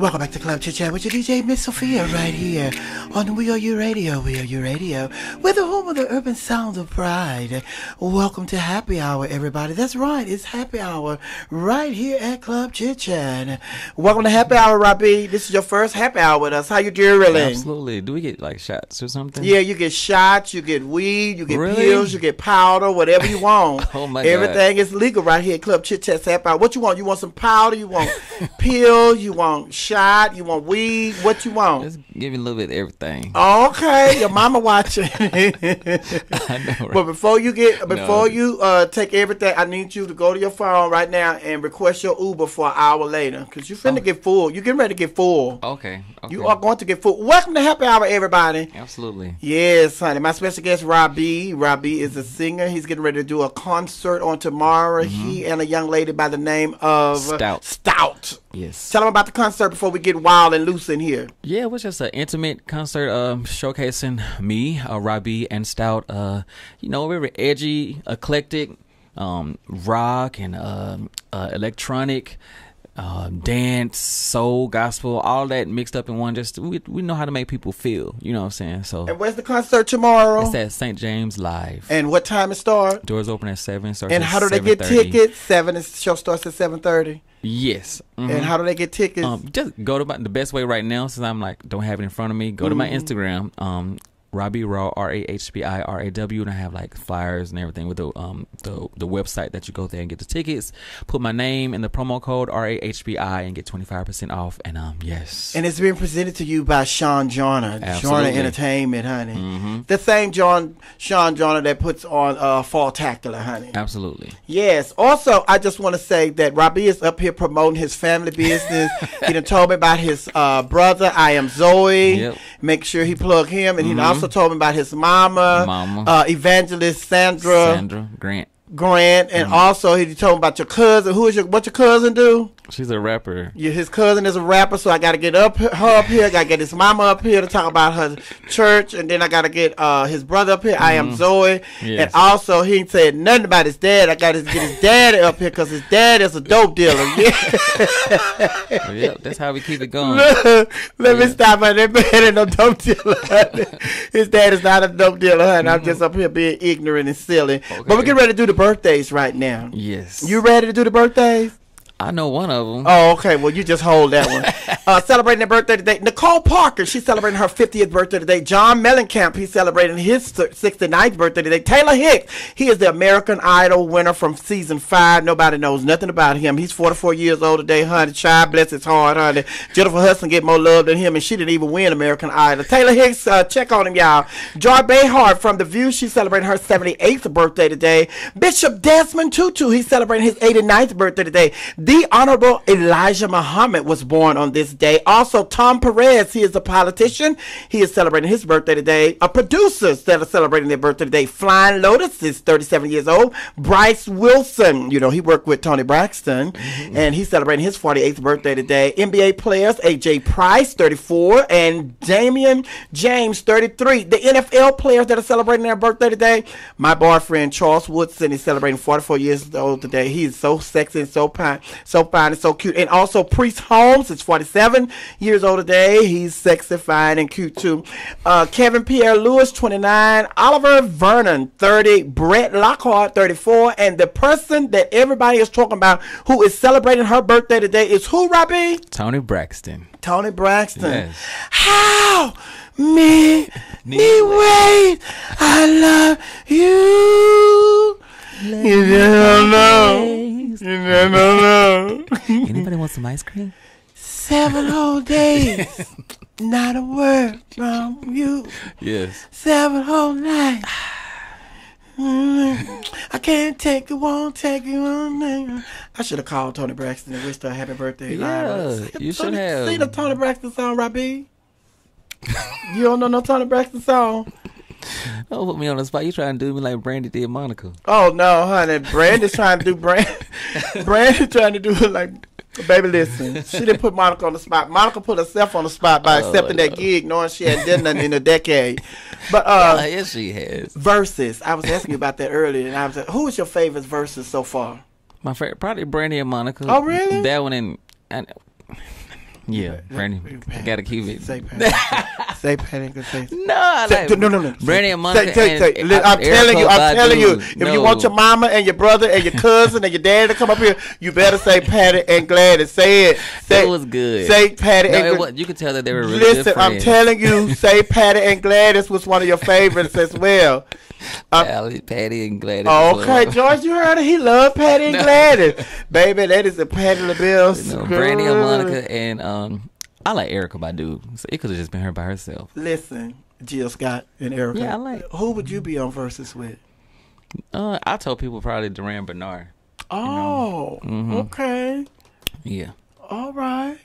Welcome back to Club Chit Chat with your DJ Miss Sophia right here on We Are You Radio. We Are You Radio with the home of the urban sounds of pride. Welcome to Happy Hour, everybody. That's right, it's Happy Hour right here at Club Chit Chat. Welcome to Happy Hour, Rahbi. This is your first Happy Hour with us. How you doing? Really? Absolutely. Do we get like shots or something? Yeah, you get shots, you get weed, you get Really? pills, you get powder, whatever you want. Oh, my God. Everything is legal right here at Club Chit Chat Happy Hour. What you want? You want some powder? You want pills? You want shot? You want weed? What you want? Just give me a little bit of everything. Okay, your mama watching. I know, right? but before you get, before No. you uh, take everything, I need you to go to your phone right now and request your Uber for an hour later, cause you're finna get full. You getting ready to get full. okay. Oh. okay. You are going to get full. Welcome to Happy Hour, everybody. Absolutely. Yes, honey. My special guest, Rahbi. Rahbi is a singer. He's getting ready to do a concert on tomorrow. He and a young lady by the name of Mm-hmm. Stout. Stout. Yes. Tell them about the concert before we get wild and loose in here. Yeah, it was just an intimate concert um, showcasing me, uh, Rahbi, and Stout. Uh, you know, we were edgy, eclectic, um, rock and um uh, electronic, uh, dance, soul, gospel, all that mixed up in one. Just we we know how to make people feel. You know what I'm saying? So And where's the concert tomorrow? it's at St. James Live. and what time it start? Doors open at seven. Starts And how do they get tickets? Seven. The show starts at seven thirty. Yes. Mhm. And how do they get tickets? Um, just go to my, the best way right now, since I'm like don't have it in front of me. Go to my Mm-hmm. Instagram, um, Rahbi Raw R A H B I R A W, and I have like flyers and everything with the um the the website that you go there and get the tickets. Put my name and the promo code R A H B I and get twenty five percent off. And um, yes, and it's being presented to you by Sean Joyner, Joyner. Entertainment, honey. hmm The same John Sean Joyner that puts on uh, Fall Tacular, honey. absolutely. Yes. Also, I just want to say that Rahbi is up here promoting his family business. he done told me about his uh, brother, I am Zoe. Yep. Make sure he plug him, and he Mhm. Also told me about his mama, Mama. Uh, evangelist Sandra, Sandra Grant, Grant, and Mhm. also he told me about your cousin. Who is your what your cousin do? She's a rapper. Yeah, his cousin is a rapper, so I got to get up her up here. I got to get his mama up here to talk about her church, and then I got to get uh, his brother up here. I am Zoe, Mm-hmm. Yes. and also he ain't said nothing about his dad. I got to get his dad up here because his dad is a dope dealer. Yeah. yep, that's how we keep it going. Let me Yeah. stop on that man ain't no dope dealer. honey. his dad is not a dope dealer, honey. I'm just up here being ignorant and silly. But we Okay. get ready to do the birthdays right now. Yes. You ready to do the birthdays? I know one of them. Oh, okay. Well, you just hold that one. uh, celebrating their birthday today. Nicole Parker, she's celebrating her 50th birthday today. John Mellencamp, he's celebrating his 69th birthday today. Taylor Hicks, he is the American Idol winner from season five. Nobody knows nothing about him. He's 44 years old today, honey. Child bless his heart, honey. Jennifer Hudson get more love than him, and she didn't even win American Idol. Taylor Hicks, uh, check on him, y'all. Joy Behar from The View, she's celebrating her 78th birthday today. Bishop Desmond Tutu, he's celebrating his 89th birthday today. The Honorable Elijah Muhammad was born on this day. Also, Tom Perez, he is a politician. He is celebrating his birthday today. A producers that are celebrating their birthday today. Flying Lotus is 37 years old. Bryce Wilson, you know, he worked with Toni Braxton, mm-hmm. and he's celebrating his 48th birthday today. NBA players, AJ Price, 34, and Damion James, 33. The NFL players that are celebrating their birthday today, my boyfriend Charles Woodson is celebrating 44 years old today. He is so sexy and so fine, so fine and so cute. And also Priest Holmes is 47 years old today. He's sexy, fine, and cute too. Uh, Kevin Pierre-Louis, 29. Olivier Vernon, 30. Brett Lockhart, 34. And the person that everybody is talking about who is celebrating her birthday today is who, Rahbi? Toni Braxton. Toni Braxton. Yes. How me ways I love you? You don't know. You don't know. Anybody want some ice cream? Seven whole days. Not a word from you. Yes. Seven whole nights. I can't take it, won't take it, won't take it. I should have called Toni Braxton and wished her a happy birthday. Yeah, live. you should have. Sing the Toni Braxton song, Rahbi. you don't know no Toni Braxton song? Don't put me on the spot. You trying to do me like Brandy did Monica. Oh no, honey. Brandy's trying to do Brand. Brandy's trying to do it like. Baby, listen. She didn't put Monica on the spot. Monica put herself on the spot by Oh, accepting that gig, knowing she hadn't done nothing in a decade. But uh, Uh, yes, she has. verses. I was asking you about that earlier, and I was like, who is your favorite verses so far? My favorite, probably Brandy and Monica. Oh, really? That one and, and yeah, Brandy. Gotta keep it. Say Patti. say Patti. and Say. No, I Say, like no, no, no. Brandy and Monica. Say, say, say, and, I'm telling you, I'm telling you. If No. you want your mama and your brother and your cousin and your dad to come up here, you better say Patti and Gladys. Say it. Say, It was good. Say Patti no, and Gladys. you could tell that they were really Listen, I'm telling you, say Patti and Gladys was one of your favorites as well. Um, Patti, Patti and Gladys. Oh, okay. George, you heard it. He loved Patti and No. Gladys. Baby, that is a Patti LaBelle. You know, Brandy and Monica and um, I like Erykah Badu. So it could have just been her by herself. Listen, Jill Scott and Erykah. Yeah, I like- Who would you be on versus with? Uh, I told people probably Durand Bernarr. Oh, Mhm. okay. Yeah. All right.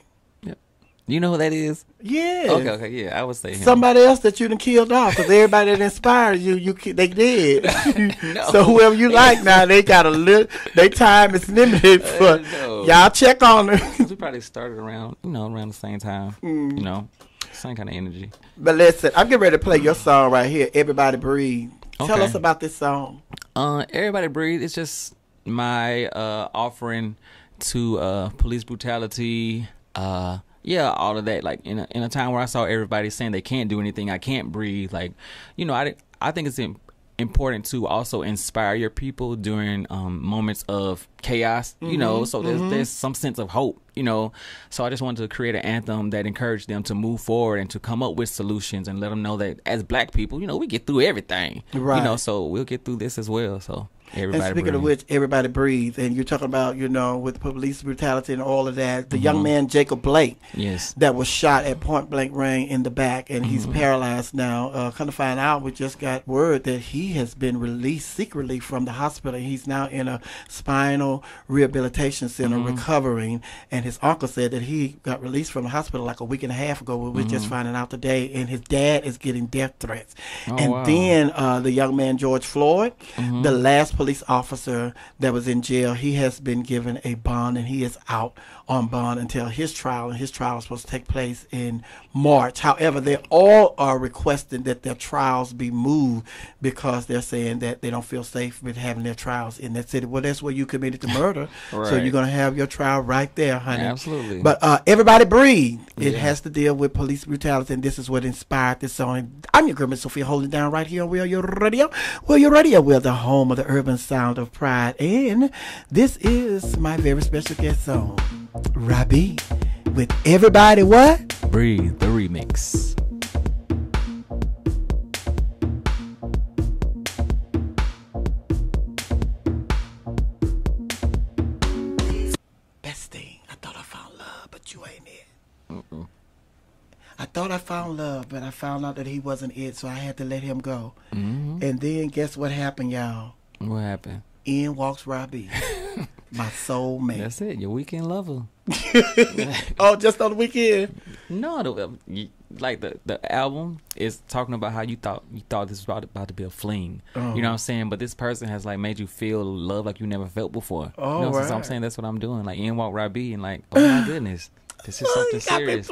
You know who that is? Yeah. Okay, okay, yeah, I would say him. Somebody else that you done killed off because everybody that inspired you, you they did. No. So whoever you like now, they got a little. They time is limited for no. y'all. Check on them. we probably started around, you know, around the same time. Mm. You know, same kind of energy. but listen, I'm getting ready to play your song right here. Everybody breathe. Tell us about this song. Uh, everybody breathe. It's just my uh offering to uh police brutality. Uh, yeah, all of that. Like in a, in a time where I saw everybody saying they can't do anything, I can't breathe. Like, you know, I I think it's im- important to also inspire your people during um moments of chaos. You know, so there's there's some sense of hope. You know, so I just wanted to create an anthem that encouraged them to move forward and to come up with solutions and let them know that as Black people, you know, we get through everything. Right. You know, so we'll get through this as well. So everybody. and speaking of which, everybody breathe. And you're talking about, you know, with police brutality and all of that. The Mm-hmm. young man Jacob Blake yes, that was shot at point blank range in the back, and Mm-hmm. he's paralyzed now. Uh, kind of find out, we just got word that he has been released secretly from the hospital. He's now in a spinal rehabilitation center Mm-hmm. recovering. And his uncle said that he got released from the hospital like a week and a half ago. We We're just finding out today, and his dad is getting death threats. Mm-hmm. Oh, and wow. then uh, the young man George Floyd, Mm-hmm. the last police officer that was in jail, he has been given a bond and he is out on bond until his trial, and his trial is supposed to take place in March. However, they all are requesting that their trials be moved because they're saying that they don't feel safe with having their trials in that city. Well, that's where you committed the murder, so you're gonna have your trial right there, honey. Absolutely. But uh, everybody breathe. It Yeah. has to deal with police brutality, and this is what inspired this song. I'm your girl, Miss Sophia, holding down right here on Will Your Radio. Will Your Radio, we're the home of the urban sound of pride, and this is my very special guest song, Rahbi, with everybody. What? Breathe the remix. Best thing. I thought I found love, but you ain't it. I thought I found love, but I found out that he wasn't it, so I had to let him go. Mm-hmm. And then guess what happened, y'all? What happened? In walks Rahbi, my soulmate. That's it. Your weekend lover. oh, just on the weekend. No, the, uh, like the the album is talking about how you thought you thought this was about, about to be a fling. Oh. You know what I'm saying? But this person has like made you feel love like you never felt before. Oh, you know, so I'm saying that's what I'm doing. Like in walk Rahbi and like, oh my goodness, this is something me serious.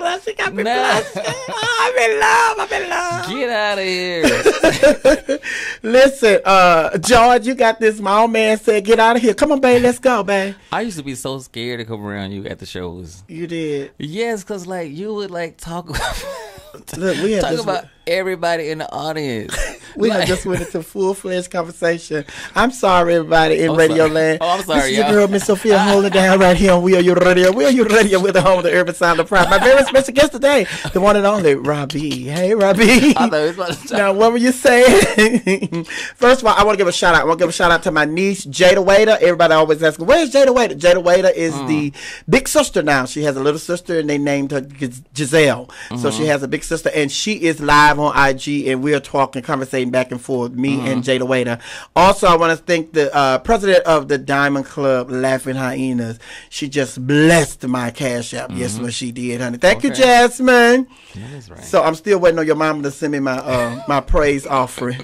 me Nah. Oh, I'm in love, I'm in love. Get out of here. Listen, uh, George, you got this. My old man said, get out of here. Come on, babe, let's go, babe. I used to be so scared to come around you at the shows. You did. Yes, cause like you would like talk Look, we had talk just about everybody in the audience. we Like- just went into full fledged conversation. I'm sorry, everybody in I'm Radio sorry. Land. Oh, I'm sorry, This is your y'all. girl, Miss Sophia, holding down right here on We Are Your Radio. We Are Your Radio. We're the home of the urban sound of pride. My very special guest today, the one and only Rahbi. Hey, Rahbi. I thought it was about to Now, what were you saying? First of all, I want to give a shout out. I want to give a shout out to my niece, Jada Waiter. Everybody always asks, where's Jada Waiter? Jada Waiter is mm. the big sister now. She has a little sister, and they named her Gis- Giselle. So mm-hmm. she has a big sister, and she is live on IG, and we are talking, conversating back and forth, me and Jada Waiter. Also, I want to thank the uh, president of the Diamond Club, Laughing Hyenas. She just blessed my cash app. Yes, what she did, honey. Thank you, Jasmine. That's right. So I'm still waiting on your mama to send me my uh, my praise offering.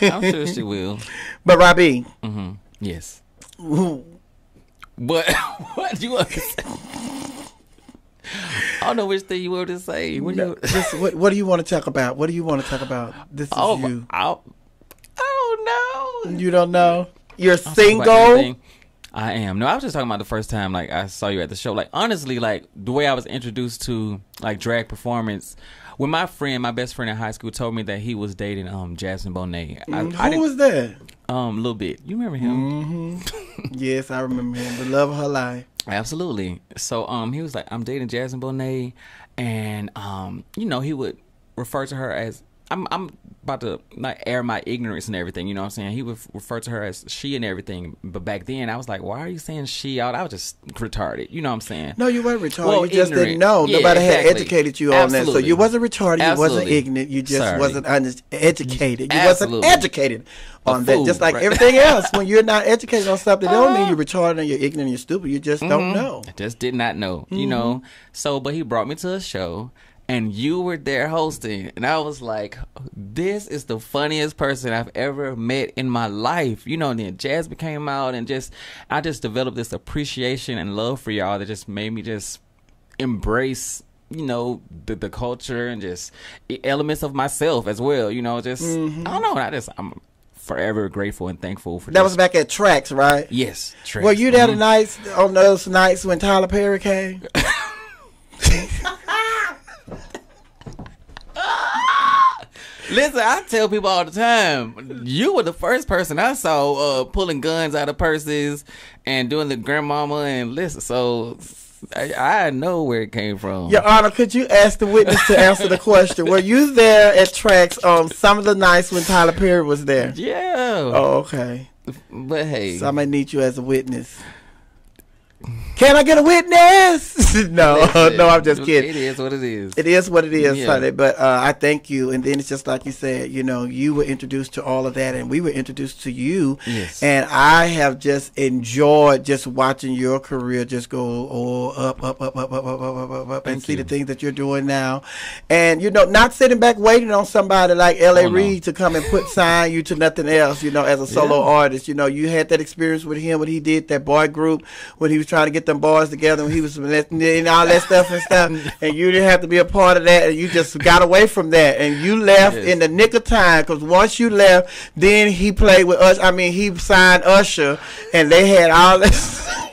I'm sure she will. but Rahbi, hmm Yes. who- But what do you want to say? I don't know which thing you want to say. What do you? just, what, what do you want to talk about? What do you want to talk about? This is Oh, you. I, I don't know. You don't know. You're I'll single. I am. No, I was just talking about the first time like I saw you at the show. Like honestly, like the way I was introduced to like drag performance. When my friend, my best friend in high school, told me that he was dating um Jasmine Bonet, I, I Who didn't, was that? um a little bit. You remember him? hmm yes, I remember him. The love of her life. Absolutely. So um he was like, I'm dating Jasmine Bonet and um, you know, he would refer to her as I'm I'm about to not air my ignorance and everything, you know what I'm saying? He would refer to her as she and everything. But back then I was like, Why are you saying she out? I was just retarded. You know what I'm saying? No, you weren't retarded. Well, you just didn't know. Yeah, Nobody had educated you on that. So you wasn't retarded. You wasn't ignorant. You just Sorry. wasn't uneducated. You Absolutely. wasn't educated on that. Just like right. everything else. When you're not educated on something, that don't mean Uh-huh. you're retarded and you're ignorant and you're stupid. You just don't know. I just did not know, Mm-hmm. you know. So, but he brought me to a show, and you were there hosting, and I was like, "This is the funniest person I've ever met in my life." You know. And then Jasmine came out, and just I just developed this appreciation and love for y'all that just made me just embrace. You know the the culture and just elements of myself as well. You know, just Mm-hmm. I don't know. I just I'm forever grateful and thankful for That was back at Tracks, right? yes. Trace. Were you there the Mhm. nights on those nights when Tyler Perry came? Listen, I tell people all the time, you were the first person I saw uh, pulling guns out of purses and doing the grandmama and listen. So I, I know where it came from. Your Honor, could you ask the witness to answer the question? Were you there at Tracks on some of the nights when Tyler Perry was there? Yeah. Oh, okay. But hey, So I might need you as a witness. Can I get a witness? no, listen, no, I'm just kidding. It is what it is. It is what it is, Yeah. honey. But uh, I thank you. And then it's just like you said, you know, you were introduced to all of that, and we were introduced to you. Yes. And I have just enjoyed just watching your career just go oh, up, up, up, up, up, up, up, up, up, up, and see you. the things that you're doing now. And, you know, not sitting back waiting on somebody like L.A. Oh, no. Reid to come and put sign you to nothing else, you know, as a solo Yeah. artist. You know, you had that experience with him when he did that boy group when he was trying to get them boys together when he was and all that stuff and stuff, and you didn't have to be a part of that, and you just got away from that, and you left Yes. in the nick of time because once you left, then he played with us. I mean, he signed Usher, and they had all this.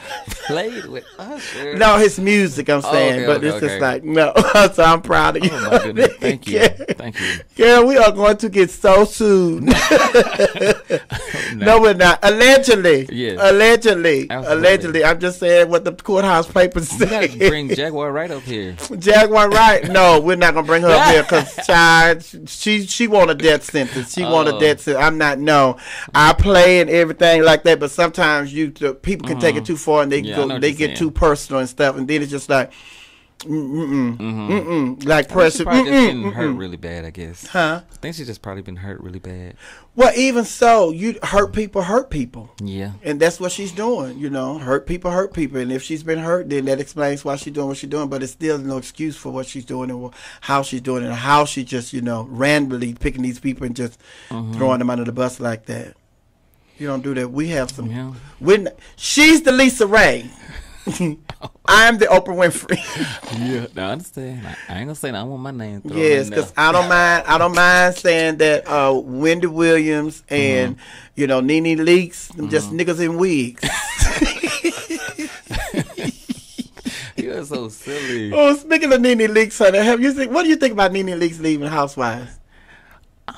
Played with Usher. No, his music. I'm Oh, saying, okay, but okay, it's just okay. like no. so I'm proud of oh, you. Oh my goodness! Thank you, thank you. Girl, we are going to get so sued. no, we're not. Allegedly. Yes. Allegedly. Absolutely. Allegedly. I'm just saying what the courthouse papers You gotta say. bring Jaguar right up here. Jaguar right? No, we're not gonna bring her up here because child, she she want a death sentence. She want a Oh. death sentence. I'm not. No, I play and everything like that, but sometimes you the people can take it too far and they. Yeah, go they get saying. too personal and stuff, and then it's just like. Mm-mm, Mm-hmm. mm-mm, like She pressure. probably just Mm-mm, been hurt mm-mm. really bad, I guess. Huh? I think she's just probably been hurt really bad. Well, even so, you hurt people, hurt people. Yeah. And that's what she's doing, you know. Hurt people, hurt people. And if she's been hurt, then that explains why she's doing what she's doing. But it's still no excuse for what she's doing and how she's doing it and how she just, you know, randomly picking these people and just Mm-hmm. throwing them under the bus like that. You don't do that. We have some. Yeah. We're she's the LisaRaye. I'm the Oprah Winfrey. Yeah. I understand. I, I ain't gonna say that. I want my name. thrown yes, because I don't mind. I don't mind saying that uh, Wendy Williams and Mm-hmm. you know NeNe Leakes, them just niggas in wigs. You are so silly. Oh, speaking of NeNe Leakes, honey, have you what do you think about NeNe Leakes leaving Housewives?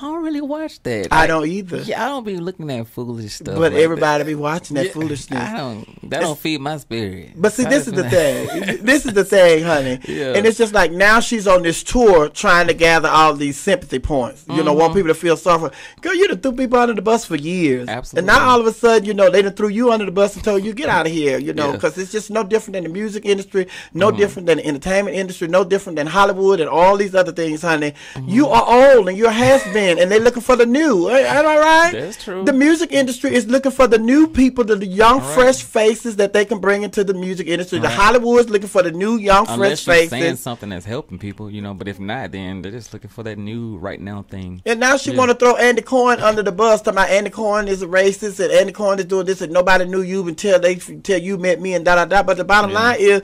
I don't really watch that. I don't either. Yeah, I don't be looking at foolish stuff. but like everybody be watching that that. foolishness. I don't. That don't feed my spirit. But see, this is the thing. this is the thing, honey. Yeah. And it's just like now she's on this tour trying to gather all these sympathy points. You know, Mm-hmm. want people to feel sorry for. Girl, you done threw people under the bus for years. Absolutely. And now all of a sudden, you know, they done threw you under the bus and told you get out of here. You know, Yeah. because it's just no different than the music industry, no Mm-hmm. different than the entertainment industry, no different than Hollywood and all these other things, honey. Mm-hmm. You are old and you're has been, and they're looking for the new. Am I right? That's true. The music industry is looking for the new people, the, the young, Right. fresh faces that they can bring into the music industry. The Right. Hollywood's looking for the new, young, Unless fresh you're saying something that's helping people, you know. But if not, then they're just looking for that new right now thing. And now she Yeah. want to throw Andy Cohen under the bus, talking about Andy Cohen is a racist and Andy Cohen is doing this and nobody knew you until they until you met me and da da da. But the bottom Yeah. line is,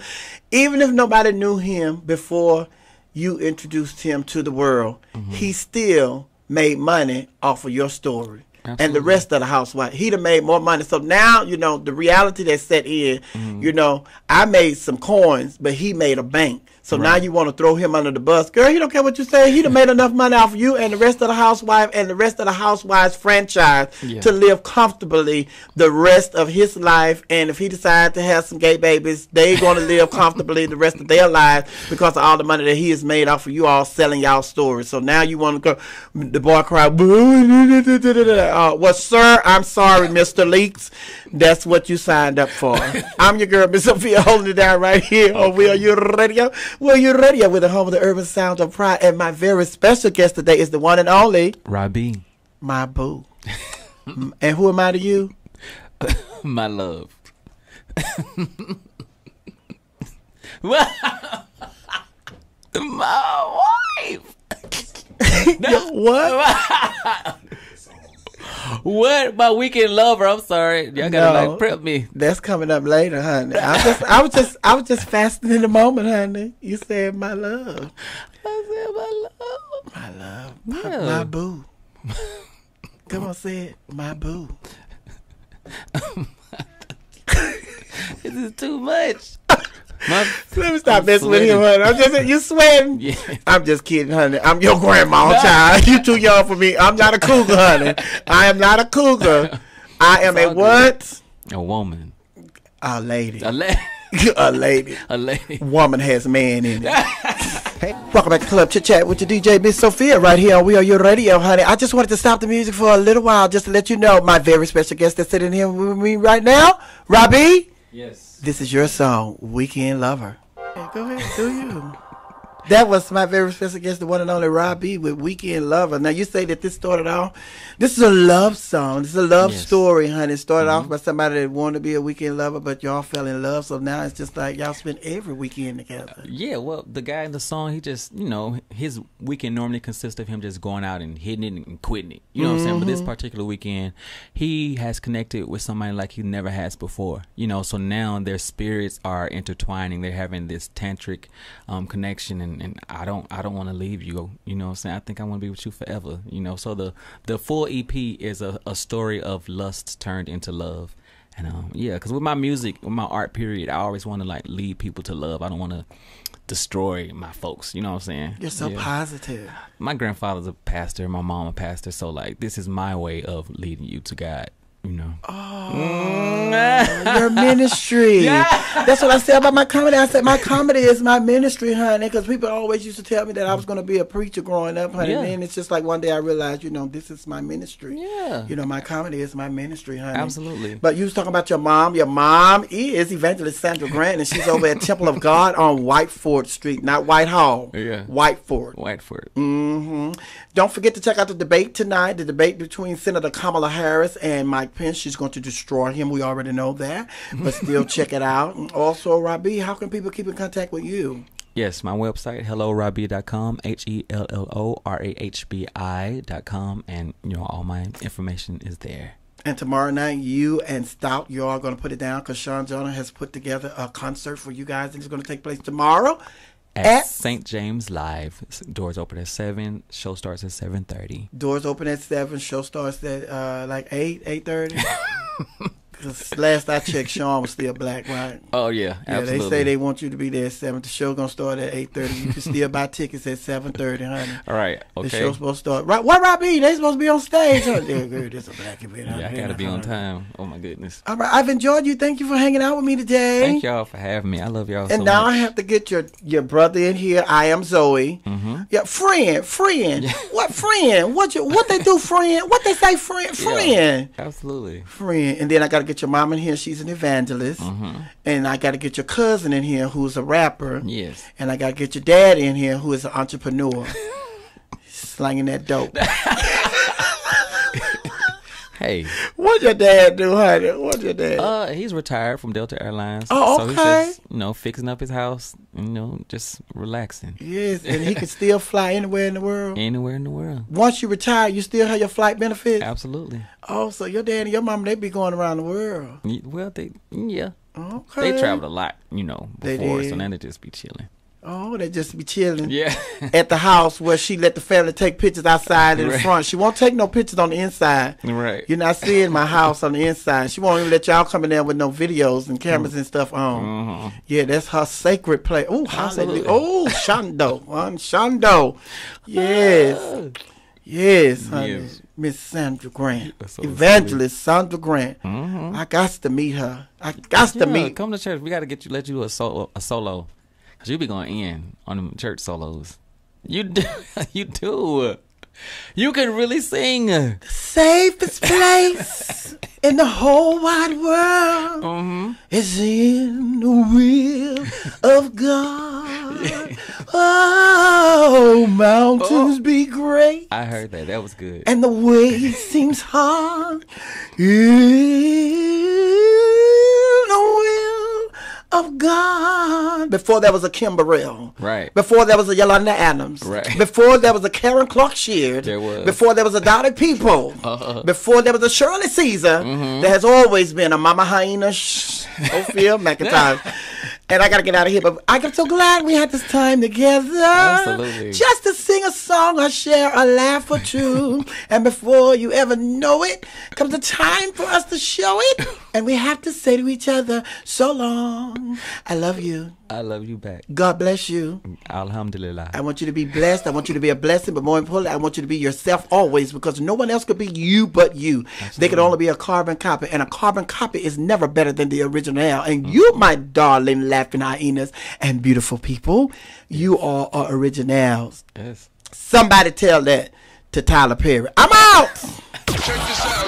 even if nobody knew him before you introduced him to the world, Mm-hmm. he still made money off of your story. And the rest of the housewife, he'd have made more money. So now, you know, the reality that set in, Mm-hmm. you know, I made some coins, but he made a bank. So now you want to throw him under the bus. Girl, he don't care what you say. He'd have made enough money off of you and the rest of the housewife and the rest of the housewives franchise Yeah. to live comfortably the rest of his life. And if he decides to have some gay babies, they're going to live comfortably the rest of their lives because of all the money that he has made off of you all selling y'all stories. So now you want to go, the boy cried, uh, well, sir, I'm sorry, Mr. Leakes. That's what you signed up for. I'm your girl, Miss Sophia, holding it down right here on Will You Radio. Will you're Radio with the home of the urban sound of pride. And my very special guest today is the one and only, Rahbi, my boo. And who am I to you? my love. my wife. What? What? My weekend lover. I'm sorry. Y'all gotta No. like prep me. That's coming up later, honey. I just, I was just, I was just fasting in the moment, honey. You said my love, I said my love. my love, my, Yeah. my boo. Come on, say it, my boo. This is too much. My, Let me stop I'm messing with him, honey. I'm just, you sweating? Yeah. I'm just kidding, honey. I'm your grandma, child. You too young for me. I'm not a cougar, honey. I am not a cougar. I am a what? A woman. A lady. A, la- a lady. a lady. Woman has man in it. Hey, welcome back to Club Chit Chat with your DJ Miss Sophia right here on We Are Your Radio, honey. I just wanted to stop the music for a little while just to let you know my very special guest that's sitting here with me right now, Rahbi. Yes. This is your song, Weekend Lover. Hey, go ahead, do you? That was my very special guest, the one and only Rahbi with Weekend Lover. Now you say that this started off. This is a love song. This is a love Yes. story, honey. It started off mm-hmm. by somebody that wanted to be a weekend lover, but y'all fell in love. So now it's just like y'all spend every weekend together. Uh, yeah, well, the guy in the song, he just, you know, his weekend normally consists of him just going out and hitting it and quitting it. You know what I'm saying? But this mm-hmm. particular weekend, he has connected with somebody like he never has before. You know, so now their spirits are intertwining. They're having this tantric um, connection, and, and I don't, I don't want to leave you. You know what I'm saying? I think I want to be with you forever. You know, so the the full EP is a, a story of lust turned into love. And um, yeah, because with my music, with my art period, I always want to like lead people to love. I don't want to destroy my folks. You know what I'm saying? You're so Yeah. positive. My grandfather's a pastor, my mom a pastor, so like this is my way of leading you to God. You know. Your ministry. That's what I said about my comedy. I said my comedy is my ministry, honey. Because people always used to tell me that I was going to be a preacher growing up, honey. Yeah. And then it's just like one day I realized, you know, this is my ministry. Yeah. You know, my comedy is my ministry, honey. Absolutely. But you was talking about your mom. Your mom is Evangelist Sandra Grant, and she's over at Temple of God on Whiteford Street, not Whitehall. Yeah. Whiteford. Whiteford. Mm-hmm. Don't forget to check out the debate tonight. The debate between Senator Kamala Harris and Mike She's going to destroy him. We already know that, but still check it out. And Also, Rahbi, how can people keep in contact with you? Yes, my website, hellorahbi.com, H E L L O R A H B I.com, and you know, all my information is there. And tomorrow night, you and Stout, you are going to put it down because Sean Joyner has put together a concert for you guys, and it's going to take place tomorrow At, at St. James Live. Doors open at 7, show starts at 7.30. Doors open at seven. Show starts at uh, like eight, eight thirty. Because last I checked, Sean was still black, right? Oh, yeah, Yeah, absolutely. they say they want you to be there at seven. The show gonna start at eight thirty. You can still buy tickets at seven thirty, honey. All right, okay. The show's supposed to start. Right? What Rahbi? They supposed to be on stage. Huh? Yeah, girl, this a black event. Yeah, I gotta be on time. Oh, my goodness. All right, I've enjoyed you. Thank you for hanging out with me today. Thank y'all for having me. I love y'all And so now I have to get your your brother in here. I am Zoe. Mm-hmm. Yeah, friend, friend. What friend? What you? What they do, friend? What they say, friend, friend. Yeah, absolutely. friend, and then I got to get your mom in here. She's an evangelist, mm-hmm. and I got to get your cousin in here, who's a rapper, Yes. and I got to get your dad in here, who is an entrepreneur, slanging that dope. Hey, What your dad do, honey? What your dad? uh, he's retired from Delta Airlines. Oh, So he's just, you know, fixing up his house, you know, just relaxing. yes, and he can still fly anywhere in the world. Anywhere in the world. Once you retire, you still have your flight benefits. Absolutely. Oh, so your dad and your mom, they be going around the world. Well, they, yeah. Okay. They traveled a lot, you know, They before, did. so now they just be chilling. Oh, they just be chilling. Yeah. At the house where she let the family take pictures outside in the front. She won't take no pictures on the inside. right. You're not seeing my house on the inside. She won't even let y'all come in there with no videos and cameras and stuff on. Mhm. Yeah, that's her sacred place. Oh, hallelujah. Oh, Shondo. On Shondo. Yes. Yes, honey. Yes. Miss Sandra Grant. So Evangelist Sandra Grant. Mhm. I got to meet her. I got to Yeah, meet come to church. We got to get you, let you do a solo, a solo, cause you be going in on them church solos. You do, you do. You can really sing. The safest place in the whole wide world Mm-hmm. is in the will of God. Oh, mountains be great I heard that. That was good. and the way seems hard. In the will of God. Before there was a Kim Burrell. Right. Before there was a Yolanda Adams. Right. Before there was a Karen Clark Sheard. There was. Before there was a Dottie People. Uh-huh. Before there was a Shirley Caesar. Mm-hmm. There has always been a Mama Hyena Sophia McIntyre. And I gotta get out of here, but I'm so glad we had this time together. Absolutely. Just to sing a song or share a laugh or two. and before you ever know it, comes the time for us to show it. And we have to say to each other, so long. I love you. I love you back. God bless you. Alhamdulillah. I want you to be blessed. I want you to be a blessing, but more importantly, I want you to be yourself always because no one else could be you but you. They could only be a carbon copy, and a carbon copy is never better than the original. And you, my darling, laughing hyenas and beautiful people, you all are our originals. Yes. Somebody tell that to Tyler Perry. I'm out. Check this out.